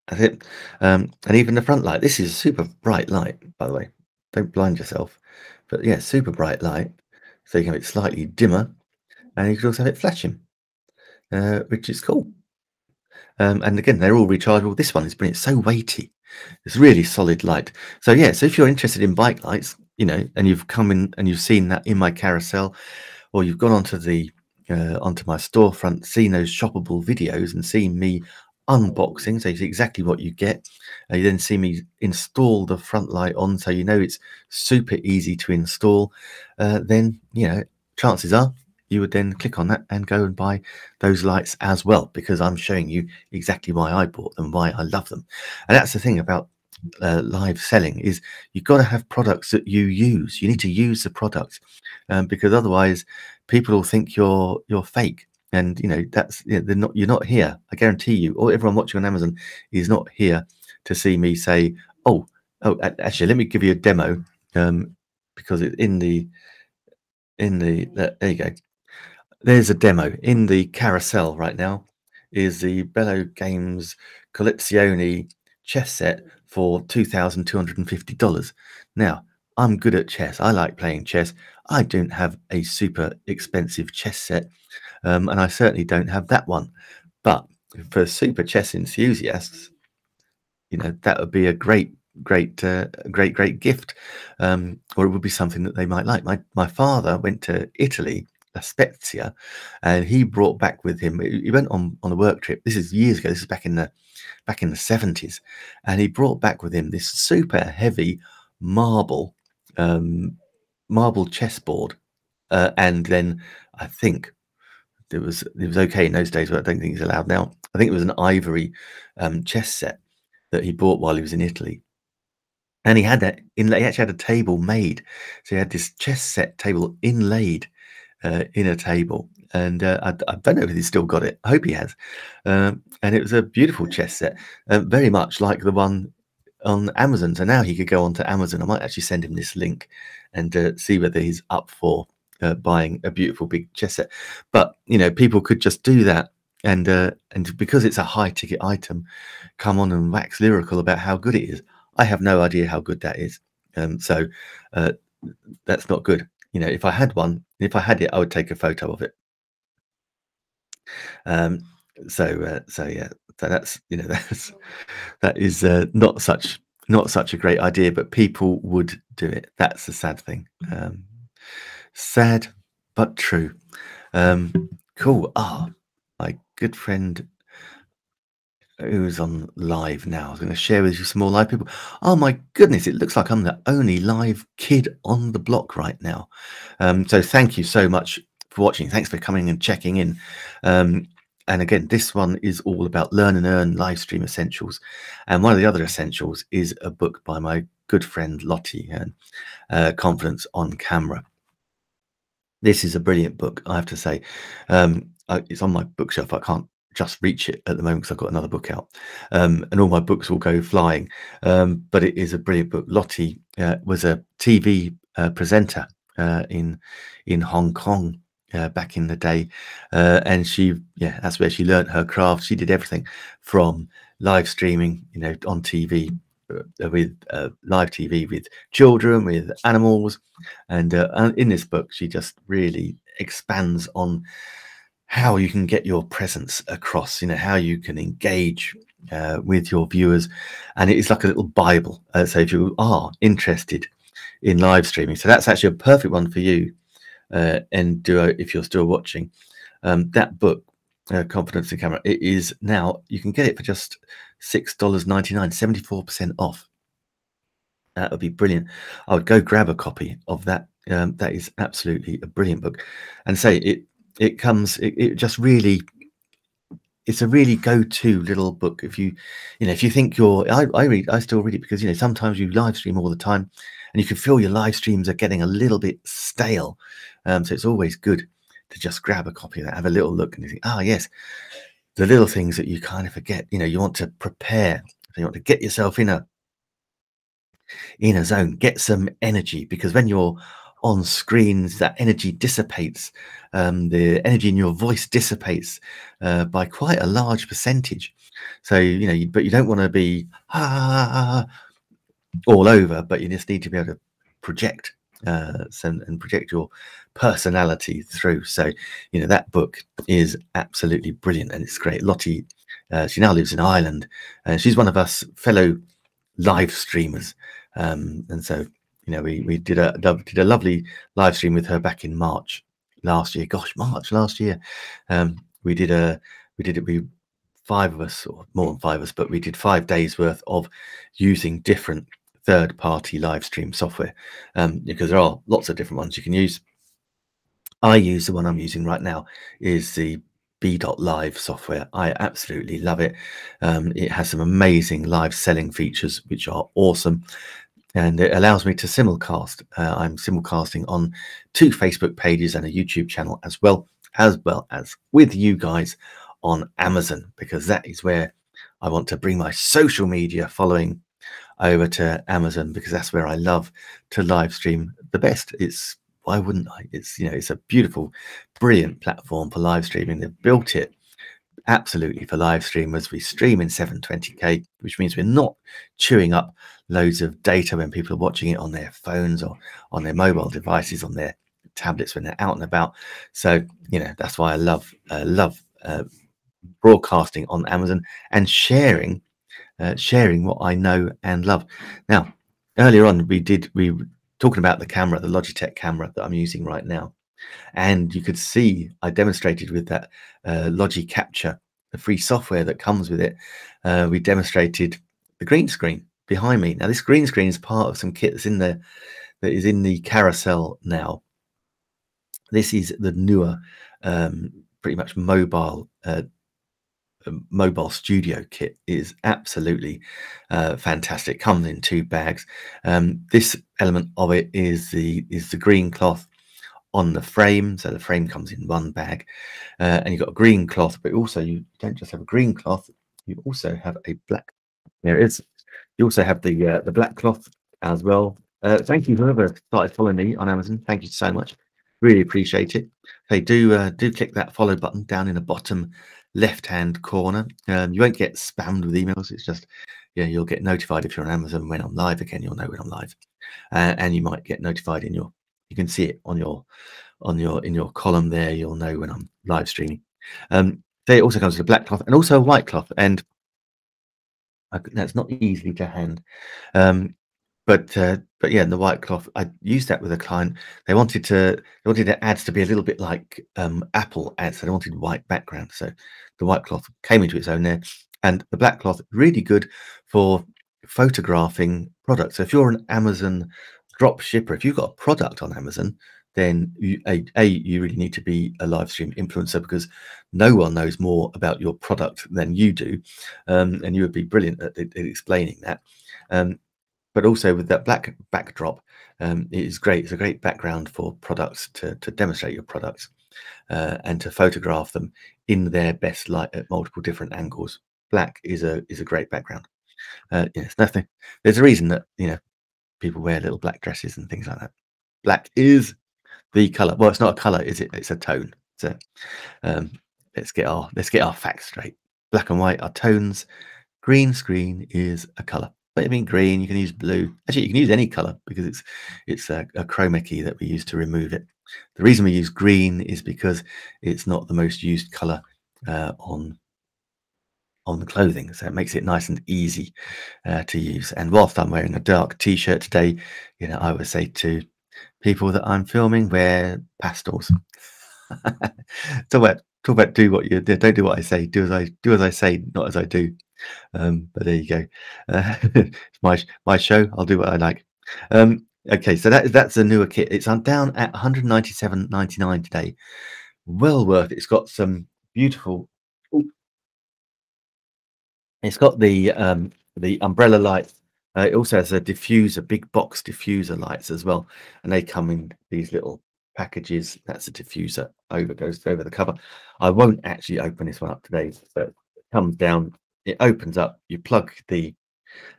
That's it. Um, and even the front light. This is a super bright light, by the way. Don't blind yourself. But yeah, super bright light. So you can have it slightly dimmer, and you can also have it flashing, uh, which is cool. Um, and again, they're all rechargeable. This one is brilliant. It's so weighty. It's really solid light. So yeah, so if you're interested in bike lights, you know, and you've come in and you've seen that in my carousel, or you've gone onto the uh, onto my storefront, seen those shoppable videos, and seen me unboxing, so you see exactly what you get. Uh, you then see me install the front light on, so you know it's super easy to install. Uh, then, you know, chances are you would then click on that and go and buy those lights as well, because I'm showing you exactly why I bought them, why I love them. And that's the thing about uh, live selling is you've got to have products that you use. You need to use the product um, because otherwise people will think you're you're fake and you know that's you know, they're not you're not here. I guarantee you or everyone watching on amazon is not here to see me say oh oh actually let me give you a demo um because it's in the in the there you go. There's a demo. In the carousel right now is the bello games collezione chess set for $2250 now i'm good at chess i like playing chess i don't have a super expensive chess set um, and I certainly don't have that one. But for super chess enthusiasts, you know, that would be a great, great, uh, great, great gift. Um, or it would be something that they might like. My, my father went to Italy, La Spezia, and he brought back with him, he went on, on a work trip. This is years ago. This is back in the, back in the 70s. And he brought back with him this super heavy marble, um, marble chessboard. Uh, and then I think it was it was okay in those days, but I don't think it's allowed now. I think it was an ivory um, chess set that he bought while he was in Italy, and he had that in. He actually had a table made, so he had this chess set table inlaid uh, in a table, and uh, I, I, don't know if he's still got it. I hope he has. Um, and it was a beautiful chess set, uh, very much like the one on Amazon. So now he could go onto Amazon. I might actually send him this link and uh, see whether he's up for uh, buying a beautiful big chess set. But you know, people could just do that, and uh, and because it's a high ticket item, come on and wax lyrical about how good it is. I have no idea how good that is. Um, so uh, that's not good. You know, if I had one, if I had it, I would take a photo of it. Um, so, uh, so yeah, so that's you know that's that is uh, not such not such a great idea, but people would do it. That's the sad thing. Um, sad but true. Um, cool. Ah, oh, my good friend who's on live now. I was going to share with you some more live people. Oh my goodness, it looks like I'm the only live kid on the block right now. Um, so thank you so much for watching. Thanks for coming and checking in. And again, this one is all about learn and earn live stream essentials. And one of the other essentials is a book by my good friend Lottie, and uh, Confidence on Camera. This is a brilliant book, I have to say. Um, it's on my bookshelf. I can't just reach it at the moment because I've got another book out, um, and all my books will go flying. Um, but it is a brilliant book. Lottie uh, was a TV uh, presenter uh, in in Hong Kong uh, back in the day, uh, and she yeah that's where she learned her craft. She did everything from live streaming, you know, on TV uh, with live TV with children, with animals, and in this book she just really expands on how you can get your presence across, you know, how you can engage uh, with your viewers. And it is like a little Bible. Uh, so if you are interested in live streaming, so that's actually a perfect one for you. Uh, and do if you're still watching um, that book, uh, Confidence in Camera, it is now, you can get it for just $6.99, 74% off. That would be brilliant. I would go grab a copy of that. Um, that is absolutely a brilliant book. And say it it comes it, it just really it's a really go-to little book if you you know if you think you're I, I read i still read it because you know sometimes you live stream all the time and you can feel your live streams are getting a little bit stale um, so it's always good to just grab a copy of that have a little look and you think ah oh, yes the little things that you kind of forget you know you want to prepare you want to get yourself in a in a zone get some energy because when you're on screens, that energy dissipates. Um, the energy in your voice dissipates uh, by quite a large percentage. So you know, you, but you don't want to be ah, all over, but you just need to be able to project uh, and, and project your personality through. So you know that book is absolutely brilliant and it's great. Lottie, uh, she now lives in Ireland, and she's one of us fellow live streamers. Um, and so you know, we we did a did a lovely live stream with her back in March last year. Gosh, March last year. Um, we did a we did it. We five of us, or more than five of us, but we did five days worth of using different third party live stream software um, because there are lots of different ones you can use. I use the one I'm using right now is the BeLive software. I absolutely love it. Um, it has some amazing live selling features, which are awesome and it allows me to simulcast. Uh, I'm simulcasting on two Facebook pages and a YouTube channel as well, as well as with you guys on Amazon, because that is where I want to bring my social media following over to Amazon because that's where I love to live stream the best. It's why wouldn't I? It's you know it's a beautiful, brilliant platform for live streaming. They've built it absolutely for live streamers. We stream in 720k, which means we're not chewing up loads of data when people are watching it on their phones or on their mobile devices, on their tablets when they're out and about. So you know that's why I love uh, love uh, broadcasting on Amazon and sharing uh, sharing what I know and love. Now, earlier on we did we were talking about the camera, the Logitech camera that I'm using right now, and you could see I demonstrated with that uh, Logi Capture, the free software that comes with it. Uh, we demonstrated the green screen behind me. Now, this green screen is part of some kit that's in there that is in the carousel now. This is the newer, um, pretty much mobile uh, mobile studio kit is absolutely uh, fantastic. Comes in two bags. Um, this element of it is the is the green cloth on the frame. So the frame comes in one bag, uh, and you've got a green cloth, but also you don't just have a green cloth. You also have a black. There it is. You also have the uh, the black cloth as well. Uh, thank you, whoever started following me on Amazon. Thank you so much. Really appreciate it. Hey, do uh, do click that follow button down in the bottom left hand corner. Um, you won't get spammed with emails. It's just yeah, you'll get notified if you're on Amazon when I'm live again. You'll know when I'm live, uh, and you might get notified in your. You can see it on your on your in your column there. You'll know when I'm live streaming. Um, there also comes with a black cloth and also a white cloth, and that's not easily to hand. Um, but uh, but yeah, the white cloth. I used that with a client. They wanted to they wanted the ads to be a little bit like um, Apple ads. So they wanted white background. So the white cloth came into its own there, and the black cloth really good for photographing products. So if you're an Amazon drop shipper, if you've got a product on Amazon, then you, a, a you really need to be a live stream influencer because no one knows more about your product than you do, um, and you would be brilliant at, at explaining that. Um, but also with that black backdrop, um, it is great. It's a great background for products to, to demonstrate your products uh, and to photograph them in their best light at multiple different angles. Black is a is a great background. Uh, yes, nothing. There's a reason that you know people wear little black dresses and things like that. Black is the color. Well, it's not a color, is it? It's a tone. So um, let's get our let's get our facts straight. Black and white are tones. Green screen is a color. But I mean green, you can use blue. Actually, you can use any color because it's it's a, a chroma key that we use to remove it. The reason we use green is because it's not the most used color uh, on on the clothing, so it makes it nice and easy uh, to use. And whilst I'm wearing a dark T-shirt today, you know, I would say to people that I'm filming wear pastels. so about talk about do what you do. Don't do what I say. Do as I do as I say, not as I do. Um, but there you go. Uh, it's my my show. I'll do what I like. Um, okay, so that that's a newer kit. It's down at 197.99 today. Well worth. It. It's got some beautiful. Ooh, it's got the um, the umbrella lights. Uh, it also has a diffuser, big box diffuser lights as well, and they come in these little packages. That's a diffuser over goes over the cover. I won't actually open this one up today, but it comes down it opens up. You plug the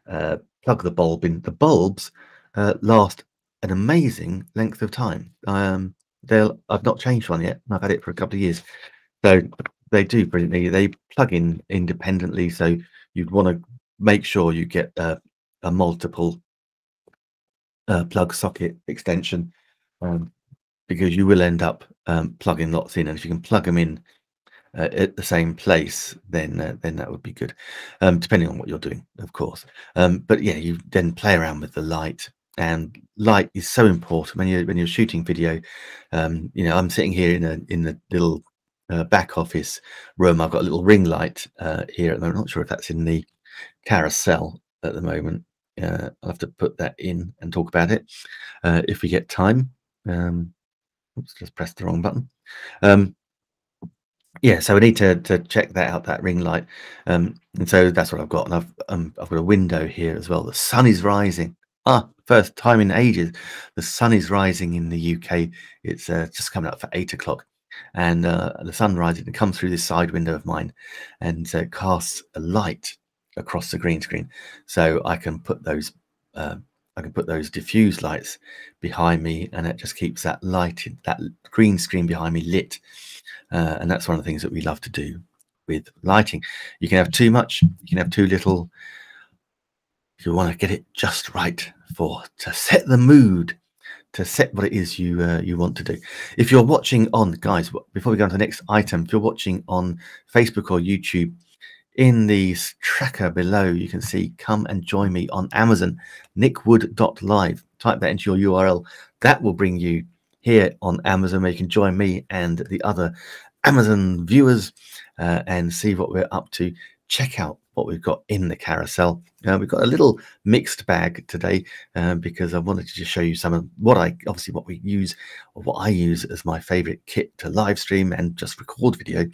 uh, plug the bulb in. The bulbs uh, last an amazing length of time. Um, they'll I've not changed one yet. I've had it for a couple of years, so they do brilliantly. They plug in independently, so you'd want to make sure you get a multiple uh, plug socket extension um, because you will end up um, plugging lots in, and if you can plug them in uh, at the same place, then uh, then that would be good, um, depending on what you're doing, of course. Um, but yeah, you then play around with the light, and light is so important when you when you're shooting video. Um, you know, I'm sitting here in a in the little uh, back office room. I've got a little ring light uh, here. I'm not sure if that's in the carousel at the moment. Uh, I'll have to put that in and talk about it uh, if we get time. Um, oops, just pressed the wrong button. Um, yeah, so we need to to check that out, that ring light. Um, and so that's what I've got. And I've um, I've got a window here as well. The sun is rising. Ah, first time in ages. The sun is rising in the UK. It's uh, just coming up for eight o'clock, and uh, the sun rises and comes through this side window of mine, and uh, casts a light across the green screen. So I can put those uh, I can put those diffuse lights behind me, and it just keeps that light, that green screen behind me lit. Uh, and that's one of the things that we love to do with lighting. You can have too much, you can have too little. You want to get it just right for to set the mood, to set what it is you uh, you want to do. If you're watching on, guys, before we go on to the next item, if you're watching on Facebook or YouTube, in the tracker below, you can see come and join me on Amazon, nickwood.live. Type that into your URL. That will bring you here on Amazon where you can join me and the other Amazon viewers uh, and see what we're up to. Check out what we've got in the carousel. Uh, we've got a little mixed bag today uh, because I wanted to just show you some of what I obviously what we use or what I use as my favorite kit to live stream and just record video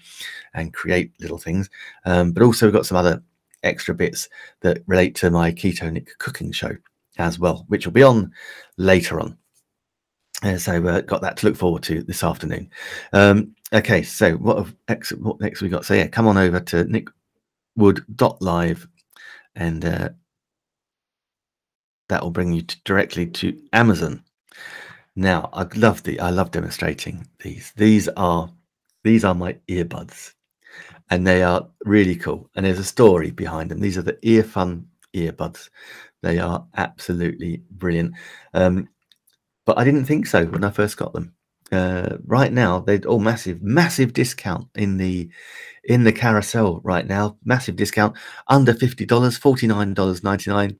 and create little things. Um, but also we've got some other extra bits that relate to my ketonic cooking show as well, which will be on later on. Uh, so uh, got that to look forward to this afternoon. Um, okay, so what, have, what next we got? So yeah, come on over to Nick wood.live and uh, that will bring you to directly to Amazon. Now, I love the I love demonstrating these. These are these are my earbuds, and they are really cool. And there's a story behind them. These are the Earfun earbuds. They are absolutely brilliant. Um, but I didn't think so when I first got them. Uh, right now, they're all massive, massive discount in the in the carousel right now. Massive discount, under fifty dollars, forty nine dollars ninety nine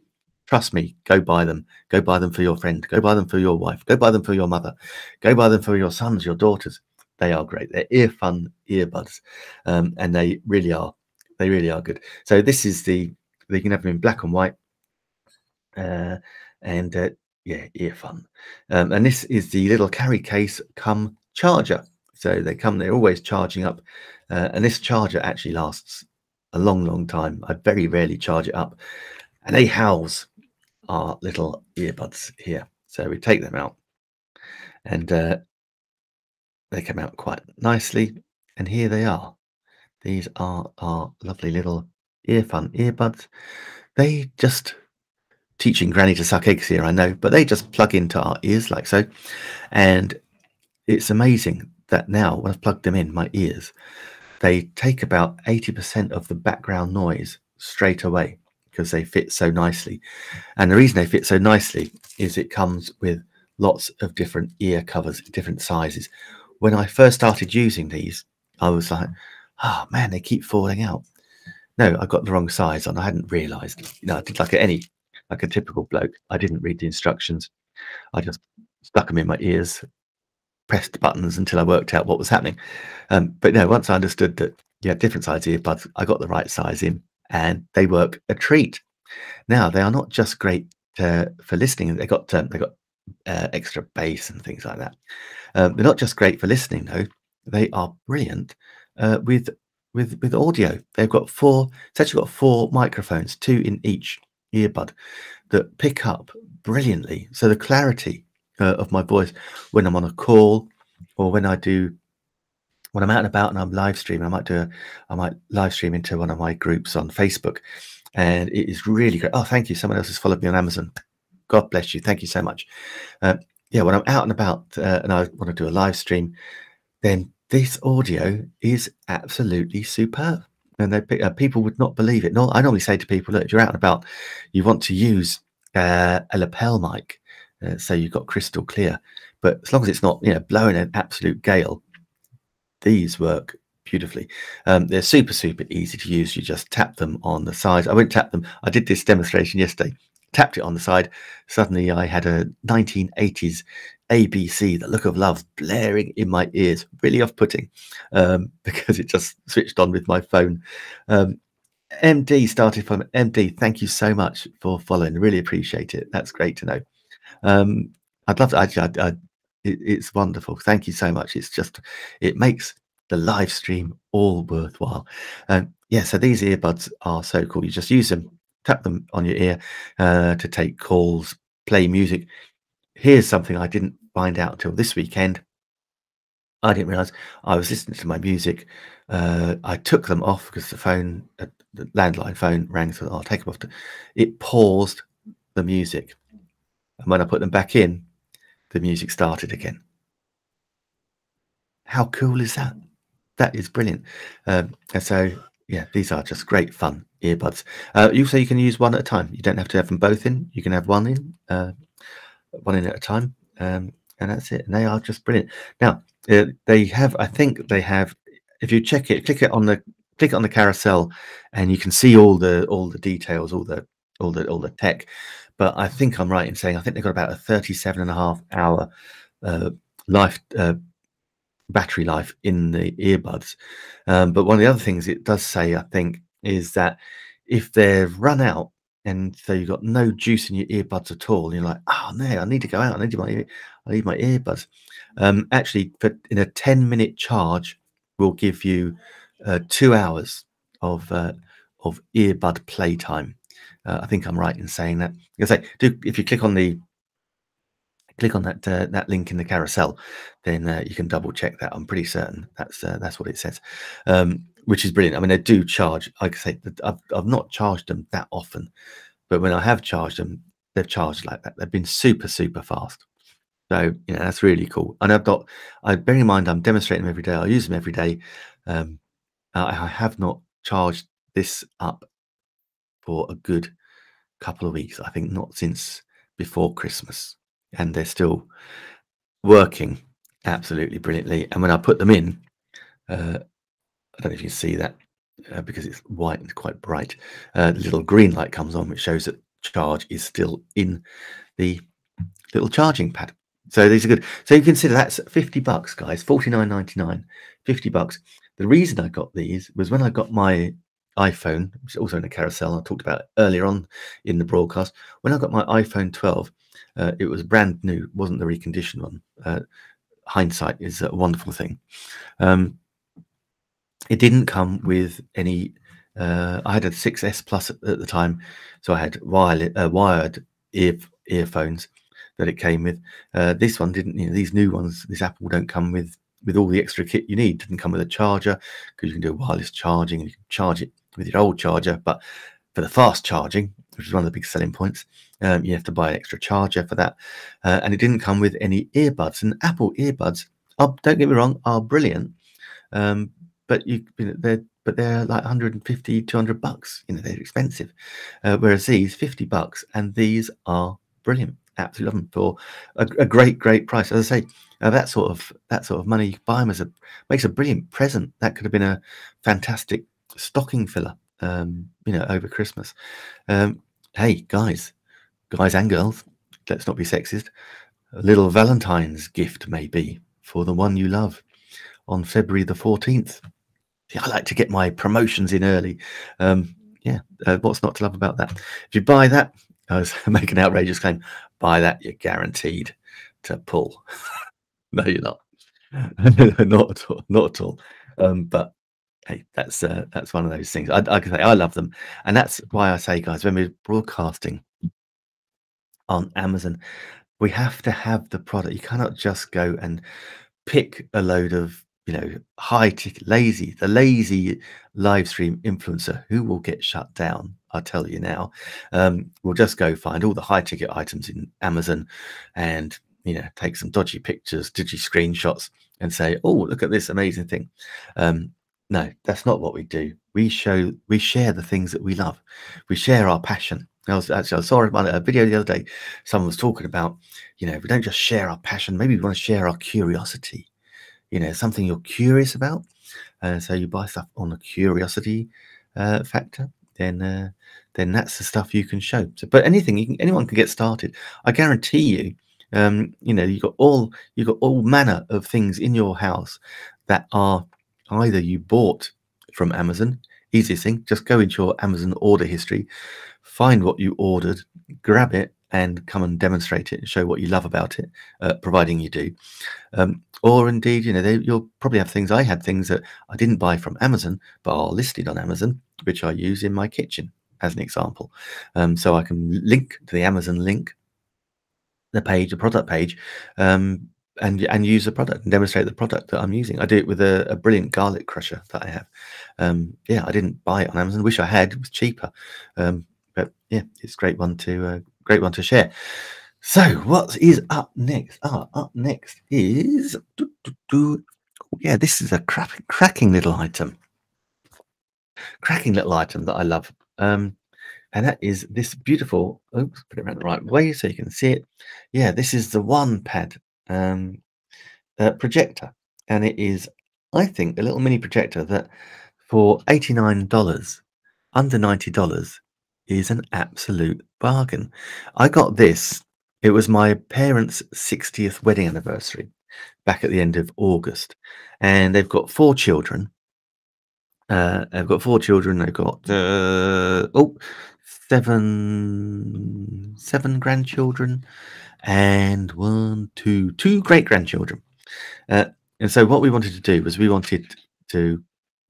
Trust me, go buy them. Go buy them for your friend. Go buy them for your wife. Go buy them for your mother. Go buy them for your sons, your daughters. They are great. They're Earfun earbuds, um, and they really are. They really are good. So this is the. They can have them in black and white, uh, and uh, yeah, Earfun. Um, and this is the little carry case come charger. So they come. They're always charging up, uh, and this charger actually lasts a long, long time. I very rarely charge it up, and they house our little earbuds here. So we take them out and uh, they come out quite nicely. And here they are. These are our lovely little Earfun earbuds. They just teaching Granny to suck eggs here, I know, but they just plug into our ears like so. And it's amazing that now when I've plugged them in my ears, they take about 80% of the background noise straight away because they fit so nicely. And the reason they fit so nicely is it comes with lots of different ear covers, different sizes. When I first started using these, I was like, oh man, they keep falling out. No, I got the wrong size and I hadn't realized. You know, I did like any, like a typical bloke. I didn't read the instructions. I just stuck them in my ears, pressed buttons until I worked out what was happening. Um, but no, once I understood that, you yeah, different size earbuds, I got the right size in and they work a treat. Now they are not just great uh, for listening; they got um, they got uh, extra bass and things like that. Um, they're not just great for listening though; they are brilliant uh, with with with audio. They've got four. It's actually got four microphones, two in each earbud, that pick up brilliantly. So the clarity uh, of my voice when I'm on a call or when I do when I'm out and about and I'm live streaming, I might do a, I might live stream into one of my groups on Facebook, and it is really great. Oh, thank you. Someone else has followed me on Amazon. God bless you. Thank you so much. Uh, yeah, when I'm out and about uh, and I want to do a live stream, then this audio is absolutely superb. And they, uh, people would not believe it. No, I normally say to people, look, if you're out and about, you want to use uh, a lapel mic, uh, so you've got crystal clear. But as long as it's not, you know, blowing an absolute gale, these work beautifully. Um, they're super, super easy to use. You just tap them on the sides. I won't tap them. I did this demonstration yesterday. Tapped it on the side. Suddenly, I had a 1980s ABC, The Look of Love, blaring in my ears. Really off-putting um, because it just switched on with my phone. Um, MD started from MD. Thank you so much for following. Really appreciate it. That's great to know. Um, I'd love to. I, I, it, it's wonderful. Thank you so much. It's just, it makes the live stream all worthwhile. Um, yeah, so these earbuds are so cool. You just use them, tap them on your ear uh, to take calls, play music. Here's something I didn't find out till this weekend. I didn't realize I was listening to my music. Uh, I took them off because the phone, uh, the landline phone rang, so I'll take them off. To, it paused the music. And when I put them back in, the music started again. How cool is that? That is brilliant. Um, and so, yeah, these are just great fun earbuds. Uh, you say you can use one at a time. You don't have to have them both in. You can have one in, uh, one in at a time, um, and that's it. And they are just brilliant. Now uh, they have, I think they have. If you check it, click it on the click on the carousel, and you can see all the all the details, all the all the all the tech but I think I'm right in saying I think they've got about a 37 and a half hour uh, life uh, battery life in the earbuds. Um, but one of the other things it does say, I think, is that if they've run out and so you've got no juice in your earbuds at all, you're like, oh no, I need to go out. I need my, I need my earbuds. Um, actually, in a 10 minute charge, will give you uh, two hours of uh, of earbud playtime. Uh, I think I'm right in saying that. I say, do if you click on the click on that uh, that link in the carousel, then uh, you can double check that. I'm pretty certain that's uh, that's what it says, um, which is brilliant. I mean, they do charge. Like I say, I've I've not charged them that often, but when I have charged them, they've charged like that. They've been super super fast. So you know that's really cool. And I've got, I bear in mind I'm demonstrating them every day. I use them every day. Um, I have not charged this up for a good couple of weeks. I think not since before Christmas, and they're still working absolutely brilliantly. And when I put them in, uh, I don't know if you can see that uh, because it's white and quite bright. Uh, little green light comes on, which shows that charge is still in the little charging pad. So these are good. So you consider that's 50 bucks, guys, 49.99, 50 bucks. The reason I got these was when I got my iPhone, which is also in a carousel I talked about earlier on in the broadcast. When I got my iPhone 12, uh, it was brand new, wasn't the reconditioned one. Uh, hindsight is a wonderful thing. Um, it didn't come with any. Uh, I had a 6S Plus at, the time, so I had wired, uh, wired ear, earphones that it came with. Uh, this one didn't. You know, these new ones, this Apple don't come with with all the extra kit you need. It didn't come with a charger because you can do wireless charging and you can charge it with your old charger. But for the fast charging, which is one of the big selling points, um, you have to buy an extra charger for that. Uh, and it didn't come with any earbuds. And Apple earbuds, are, don't get me wrong, are brilliant. Um, but you, you know, they're but they're like 150 200 bucks you know they're expensive uh, whereas these 50 bucks and these are brilliant absolutely love them for a, a great great price as i say uh, that sort of that sort of money you buy them as a makes a brilliant present that could have been a fantastic stocking filler um, you know over christmas um, hey guys guys and girls let's not be sexist a little valentine's gift maybe for the one you love on february the 14th See, I like to get my promotions in early. Um, yeah, uh, what's not to love about that? If you buy that, I was making an outrageous claim. Buy that, you're guaranteed to pull. no, you're not. not at all. Not at all. Um, but hey, that's uh, that's one of those things. I, I can say I love them, and that's why I say, guys, when we're broadcasting on Amazon, we have to have the product. You cannot just go and pick a load of you know, high ticket, lazy, the lazy live stream influencer who will get shut down. I'll tell you now. Um, we'll just go find all the high ticket items in Amazon and, you know, take some dodgy pictures, dodgy screenshots and say, oh, look at this amazing thing. Um, no, that's not what we do. We show, we share the things that we love. We share our passion. I was actually I saw a video the other day. Someone was talking about, you know, we don't just share our passion. Maybe we want to share our curiosity you know something you're curious about uh, so you buy stuff on a curiosity uh, factor then uh, then that's the stuff you can show so but anything you can, anyone can get started i guarantee you um, you know you've got all you've got all manner of things in your house that are either you bought from amazon easiest thing just go into your amazon order history find what you ordered grab it and come and demonstrate it and show what you love about it, uh, providing you do. Um, or indeed, you know, they, you'll probably have things. I had things that I didn't buy from Amazon, but are listed on Amazon, which I use in my kitchen as an example. Um, so I can link to the Amazon link, the page, the product page, um, and and use the product and demonstrate the product that I'm using. I do it with a, a brilliant garlic crusher that I have. Um, yeah, I didn't buy it on Amazon. Wish I had. It was cheaper. Um, but yeah, it's great one to uh, great one to share. So, what is up next? Ah, up next is doo. yeah, this is a crack, cracking little item, cracking little item that I love. Um, and that is this beautiful. Oops, put it around the right way so you can see it. Yeah, this is the one pad um, projector, and it is, I think, a little mini projector that for eighty nine dollars, under ninety dollars, is an absolute bargain. I got this. It was my parents' 60th wedding anniversary back at the end of August. And they've got four children. Uh, they've got four children. They've got, uh, oh, seven, seven grandchildren and one, two, two great grandchildren. Uh, and so what we wanted to do was we wanted to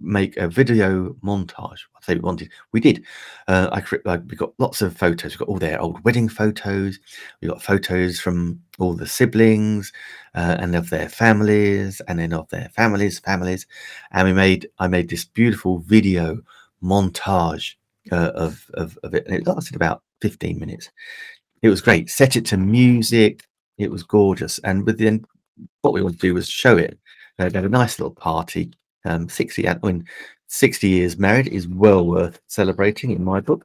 make a video montage. I say we wanted, we did. Uh, I, I we got lots of photos. We got all their old wedding photos. We got photos from all the siblings uh, and of their families, and then of their families' families. And we made, I made this beautiful video montage uh, of, of of it, and it lasted about fifteen minutes. It was great. Set it to music. it was gorgeous. And within what we wanted to do was show it. Uh, they had a nice little party. Um, 60, I mean, 60 years married is well worth celebrating in my book.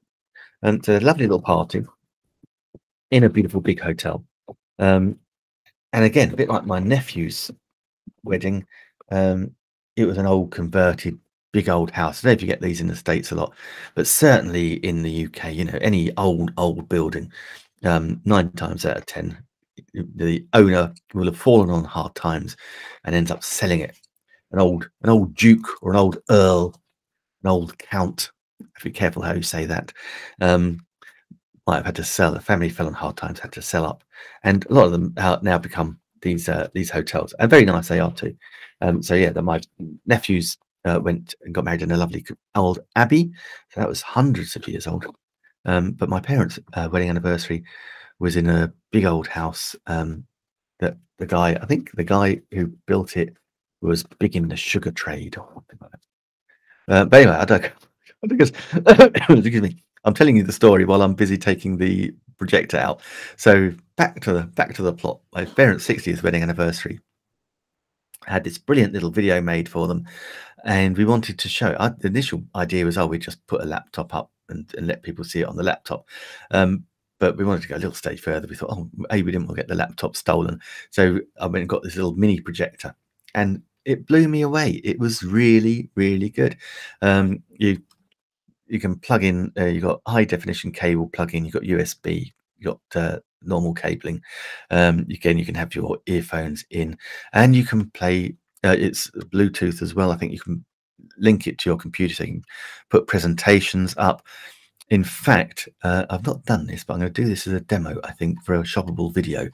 And a lovely little party in a beautiful big hotel. Um, and again, a bit like my nephew's wedding, um, it was an old converted big old house. I don't know if you get these in the States a lot, but certainly in the UK, you know, any old, old building, um, nine times out of 10, the owner will have fallen on hard times and ends up selling it. An old, an old duke or an old earl, an old count. Be careful how you say that. Um, might have had to sell. The family fell on hard times, had to sell up, and a lot of them now become these uh, these hotels, and very nice they are too. Um, so yeah, the, my nephews uh, went and got married in a lovely old abbey. So that was hundreds of years old. Um, but my parents' uh, wedding anniversary was in a big old house. Um, that the guy, I think the guy who built it was big in the sugar trade or something like that. Uh, but anyway, I don't. Because excuse me, I'm telling you the story while I'm busy taking the projector out. So back to the back to the plot. My parents' 60th wedding anniversary I had this brilliant little video made for them, and we wanted to show. I, the initial idea was, oh, we just put a laptop up and, and let people see it on the laptop. Um, but we wanted to go a little stage further. We thought, oh, a we didn't want to get the laptop stolen, so I went and got this little mini projector, and it blew me away. It was really, really good. Um, you you can plug in. Uh, you got high definition cable plug in. you've got USB. you've got uh, normal cabling. Um, again, you can have your earphones in, and you can play. Uh, it's Bluetooth as well. I think you can link it to your computer, so you can put presentations up. In fact, uh, I've not done this, but I'm going to do this as a demo. I think for a shoppable video,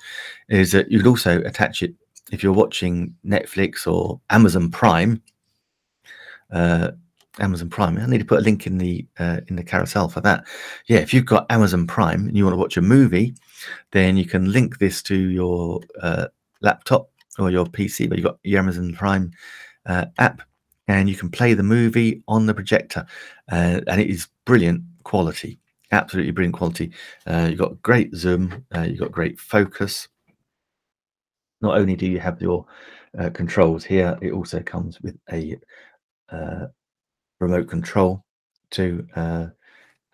is that you could also attach it if you're watching Netflix or Amazon Prime. Uh, Amazon Prime. I need to put a link in the uh, in the carousel for that. Yeah, if you've got Amazon Prime and you want to watch a movie, then you can link this to your uh, laptop or your PC, but you've got your Amazon Prime uh, app, and you can play the movie on the projector, uh, and it is brilliant quality, absolutely brilliant quality. Uh, you've got great zoom, uh, you've got great focus. Not only do you have your controls here, it also comes with a remote control to uh,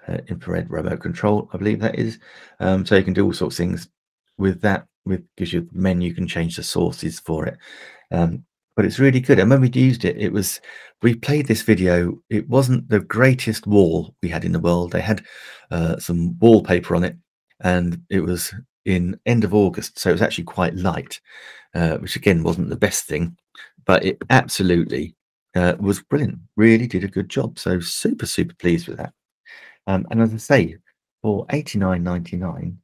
uh, infrared remote control, I believe that is. Um, so you can do all sorts of things with that. With gives you the menu, you can change the sources for it. Um, but it's really good. And when we used it, it was we played this video. It wasn't the greatest wall we had in the world. They had uh, some wallpaper on it, and it was in end of August, so it was actually quite light, uh, which again wasn't the best thing. But it absolutely uh, was brilliant. Really did a good job. So super, super pleased with that. Um, and as I say, for eighty nine ninety nine,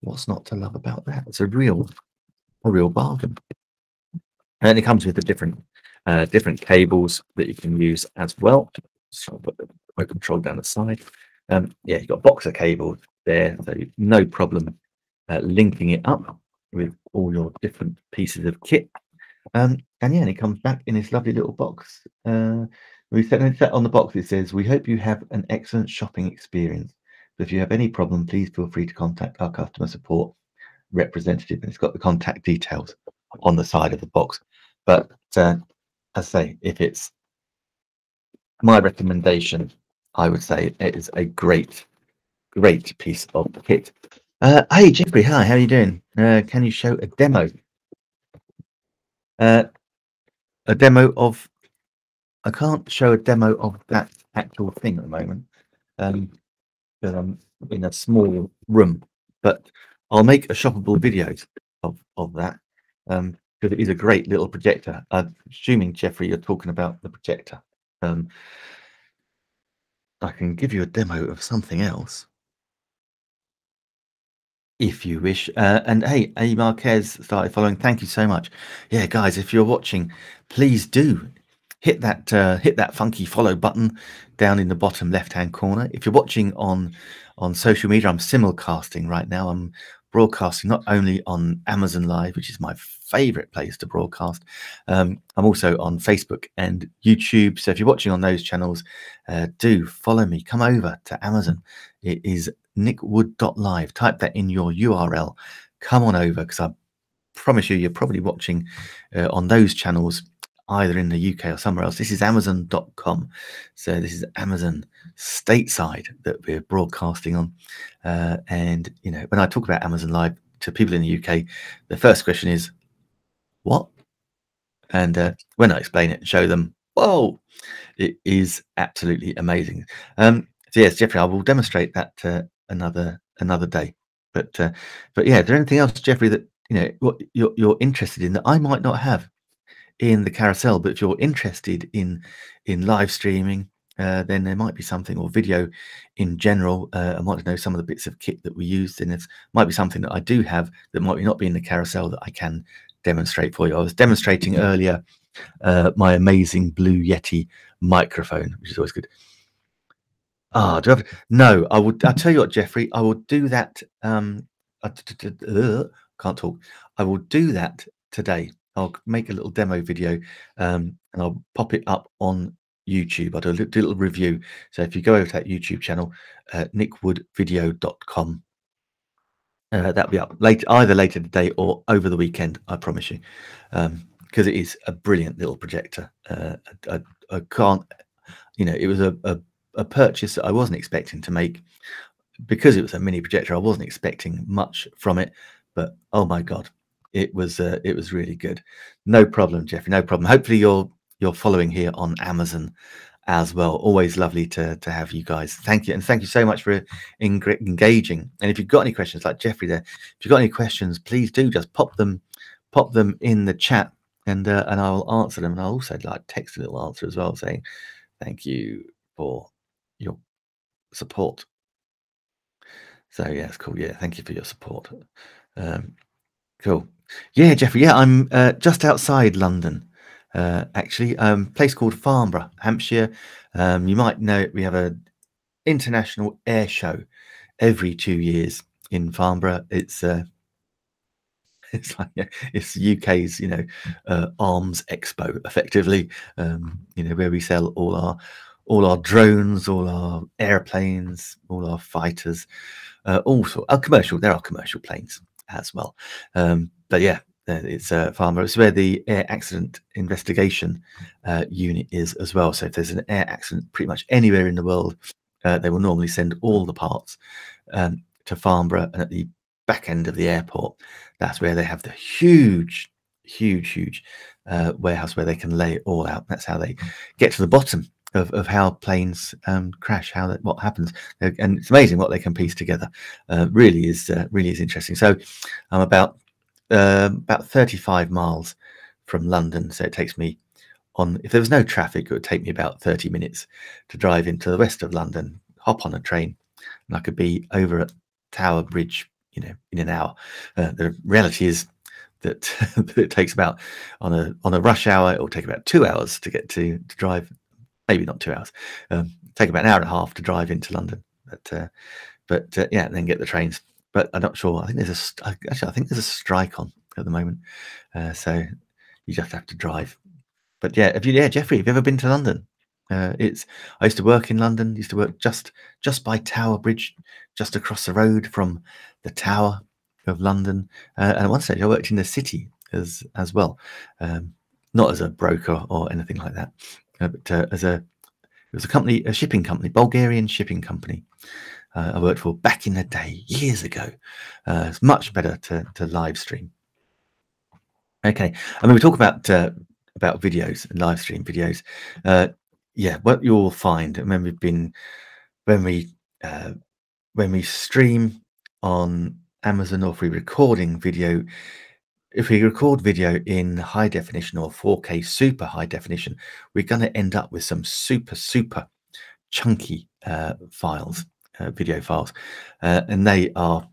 what's not to love about that? It's a real, a real bargain. And it comes with the different, uh, different cables that you can use as well. So I'll put the remote control down the side. Um, yeah, you've got boxer cables there, so no problem uh, linking it up with all your different pieces of kit. Um, and yeah, and it comes back in this lovely little box. Uh, we set on the box. It says, "We hope you have an excellent shopping experience. But if you have any problem, please feel free to contact our customer support representative." And it's got the contact details on the side of the box. But uh, as I say, if it's my recommendation, I would say it is a great, great piece of kit. Uh, hey, Jeffrey, hi, how are you doing? Uh, can you show a demo uh, a demo of. I can't show a demo of that actual thing at the moment um, because I'm in a small room, but I'll make a shoppable video of, of that um, because it is a great little projector. I'm assuming, Jeffrey, you're talking about the projector. Um, I can give you a demo of something else if you wish. Uh, and hey, A Marquez started following. Thank you so much. Yeah, guys, if you're watching, please do hit that uh, hit that funky follow button down in the bottom left hand corner. If you're watching on on social media, I'm simulcasting right now. I'm broadcasting not only on Amazon Live, which is my favorite place to broadcast. Um, I'm also on Facebook and YouTube. So if you're watching on those channels, uh, do follow me. Come over to Amazon. It is nickwood.live. Type that in your URL. Come on over because I promise you, you're probably watching uh, on those channels either in the UK or somewhere else. This is Amazon.com. So this is Amazon stateside that we're broadcasting on. Uh, and, you know, when I talk about Amazon Live to people in the UK, the first question is, what? And uh, when I explain it and show them, whoa, it is absolutely amazing. Um, so yes, Jeffrey, I will demonstrate that uh, another another day. But uh, but yeah, is there anything else, Jeffrey, that you know what you're, you're interested in that I might not have? In the carousel but if you're interested in in live streaming uh, then there might be something or video in general uh, i want to know some of the bits of kit that we used and it might be something that i do have that might not be in the carousel that i can demonstrate for you. I was demonstrating earlier uh, my amazing blue yeti microphone which is always good. Ah oh, do I have, no i would i'll tell you what jeffrey i will do that um can't talk. I will do that today I'll make a little demo video um, and I'll pop it up on YouTube. I'll do a little, review. So if you go over to that YouTube channel, uh, nickwoodvideo.com, uh, that'll be up late, either later today or over the weekend, I promise you, because um, it is a brilliant little projector. Uh, I, I, can't, you know, it was a, a, a purchase that I wasn't expecting to make because it was a mini projector. I wasn't expecting much from it, but oh my God, it was uh, it was really good. No problem, Jeffrey. No problem. Hopefully you're you're following here on Amazon as well. Always lovely to to have you guys. Thank you, and thank you so much for engaging. And if you've got any questions, like Jeffrey there, if you've got any questions, please do just pop them pop them in the chat, and uh, and I will answer them. And I'll also like text a little answer as well, saying thank you for your support. So yeah, it's cool. Yeah, thank you for your support. Um, cool. Yeah, Jeffrey. Yeah, I'm uh, just outside London, uh, actually. Um, place called Farnborough, Hampshire. Um, you might know we have a international air show every two years in Farnborough. It's uh, it's like it's UK's you know uh, arms expo, effectively. Um, you know where we sell all our all our drones, all our airplanes, all our fighters, uh, also our commercial. There are commercial planes as well. Um, but yeah, uh, it's a farmer. It's where the air accident investigation uh, unit is as well. So if there's an air accident pretty much anywhere in the world, uh, they will normally send all the parts um, to Farnborough and at the back end of the airport. That's where they have the huge, huge, huge uh, warehouse where they can lay it all out. That's how they get to the bottom of, of how planes um, crash, how that what happens, and it's amazing what they can piece together. Uh, really is uh, really is interesting. So I'm about uh, about 35 miles from London, so it takes me on. If there was no traffic, it would take me about 30 minutes to drive into the west of London, hop on a train, and I could be over at Tower Bridge, you know, in an hour. Uh, the reality is that, it takes about on a on a rush hour, it will take about two hours to get to to drive maybe not two hours. Um, take about an hour and a half to drive into London, but uh, but uh, yeah, and then get the trains. But I'm not sure. I think there's a actually I think there's a strike on at the moment, uh, so you just have to drive. But yeah, have you yeah Jeffrey? Have you ever been to London? Uh, it's I used to work in London. Used to work just just by Tower Bridge, just across the road from the Tower of London. Uh, and at one stage, I worked in the city as as well, um, not as a broker or anything like that uh, but uh, as a it was a company, a shipping company, Bulgarian shipping company. Uh, I worked for back in the day, years ago. Uh, it's much better to to live stream. Okay, I mean we talk about uh, about videos and live stream videos. Uh, yeah, what you'll find when we've been when we when we stream on Amazon or if we're recording video, if we record video in high definition or 4K super high definition, we're going to end up with some super, super chunky uh, files, uh, video files, uh, and they are.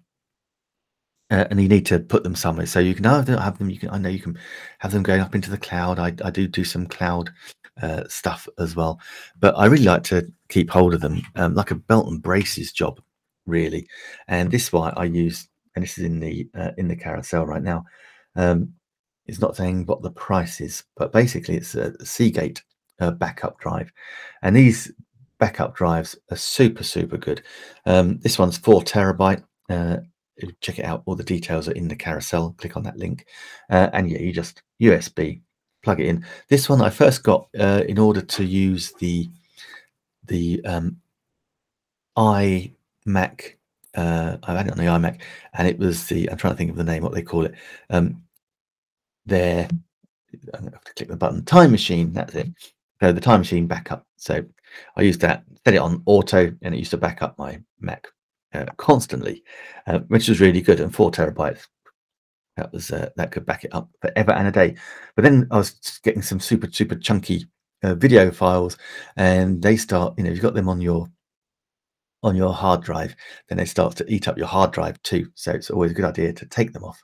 Uh, and you need to put them somewhere, so you can either have them. You can, I know you can have them going up into the cloud. I, I do do some cloud uh, stuff as well, but I really like to keep hold of them, um, like a belt and braces job, really. And this is why I use, and this is in the uh, in the carousel right now. Um, it's not saying what the price is, but basically it's a Seagate uh, backup drive. And these backup drives are super, super good. Um, this one's four terabyte. Uh, check it out. All the details are in the carousel. Click on that link, uh, and yeah, you just USB plug it in. This one I first got uh, in order to use the the um, iMac. Uh, I had it on the iMac, and it was the I'm trying to think of the name, what they call it. Um, their to have to click the button. Time machine. That's it. So the time machine backup. So I used that, set it on auto, and it used to back up my Mac uh, constantly, uh, which was really good. And four terabytes that was uh, that could back it up forever and a day. But then I was getting some super super chunky uh, video files, and they start. You know, if you've got them on your on your hard drive, then they start to eat up your hard drive too. So it's always a good idea to take them off,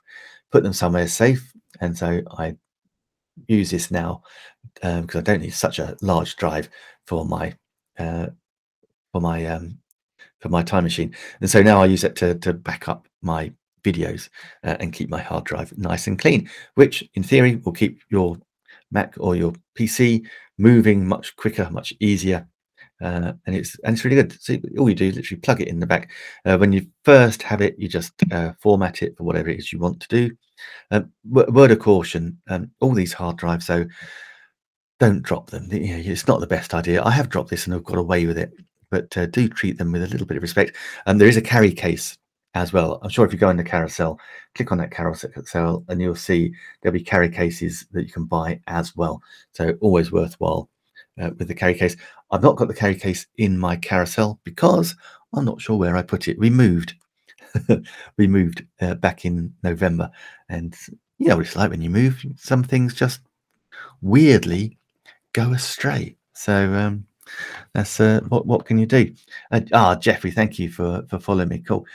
put them somewhere safe. And so I use this now because um, I don't need such a large drive for my uh, for my um, for my time machine. And so now I use it to to back up my videos uh, and keep my hard drive nice and clean, which in theory will keep your Mac or your PC moving much quicker, much easier. Uh, and it's and it's really good. So all you do is literally plug it in the back. Uh, when you first have it, you just uh, format it for whatever it is you want to do. Um, word of caution: um, all these hard drives, so don't drop them. You know, it's not the best idea. I have dropped this and I've got away with it, but uh, do treat them with a little bit of respect. And um, there is a carry case as well. I'm sure if you go in the carousel, click on that carousel and you'll see there'll be carry cases that you can buy as well. So always worthwhile uh, with the carry case. I've not got the carry case in my carousel because I'm not sure where I put it. We moved. we moved uh, back in November and you know what it's like when you move, some things just weirdly go astray. So um, that's uh, what what can you do? Uh, ah, Jeffrey, thank you for for following me. Cool.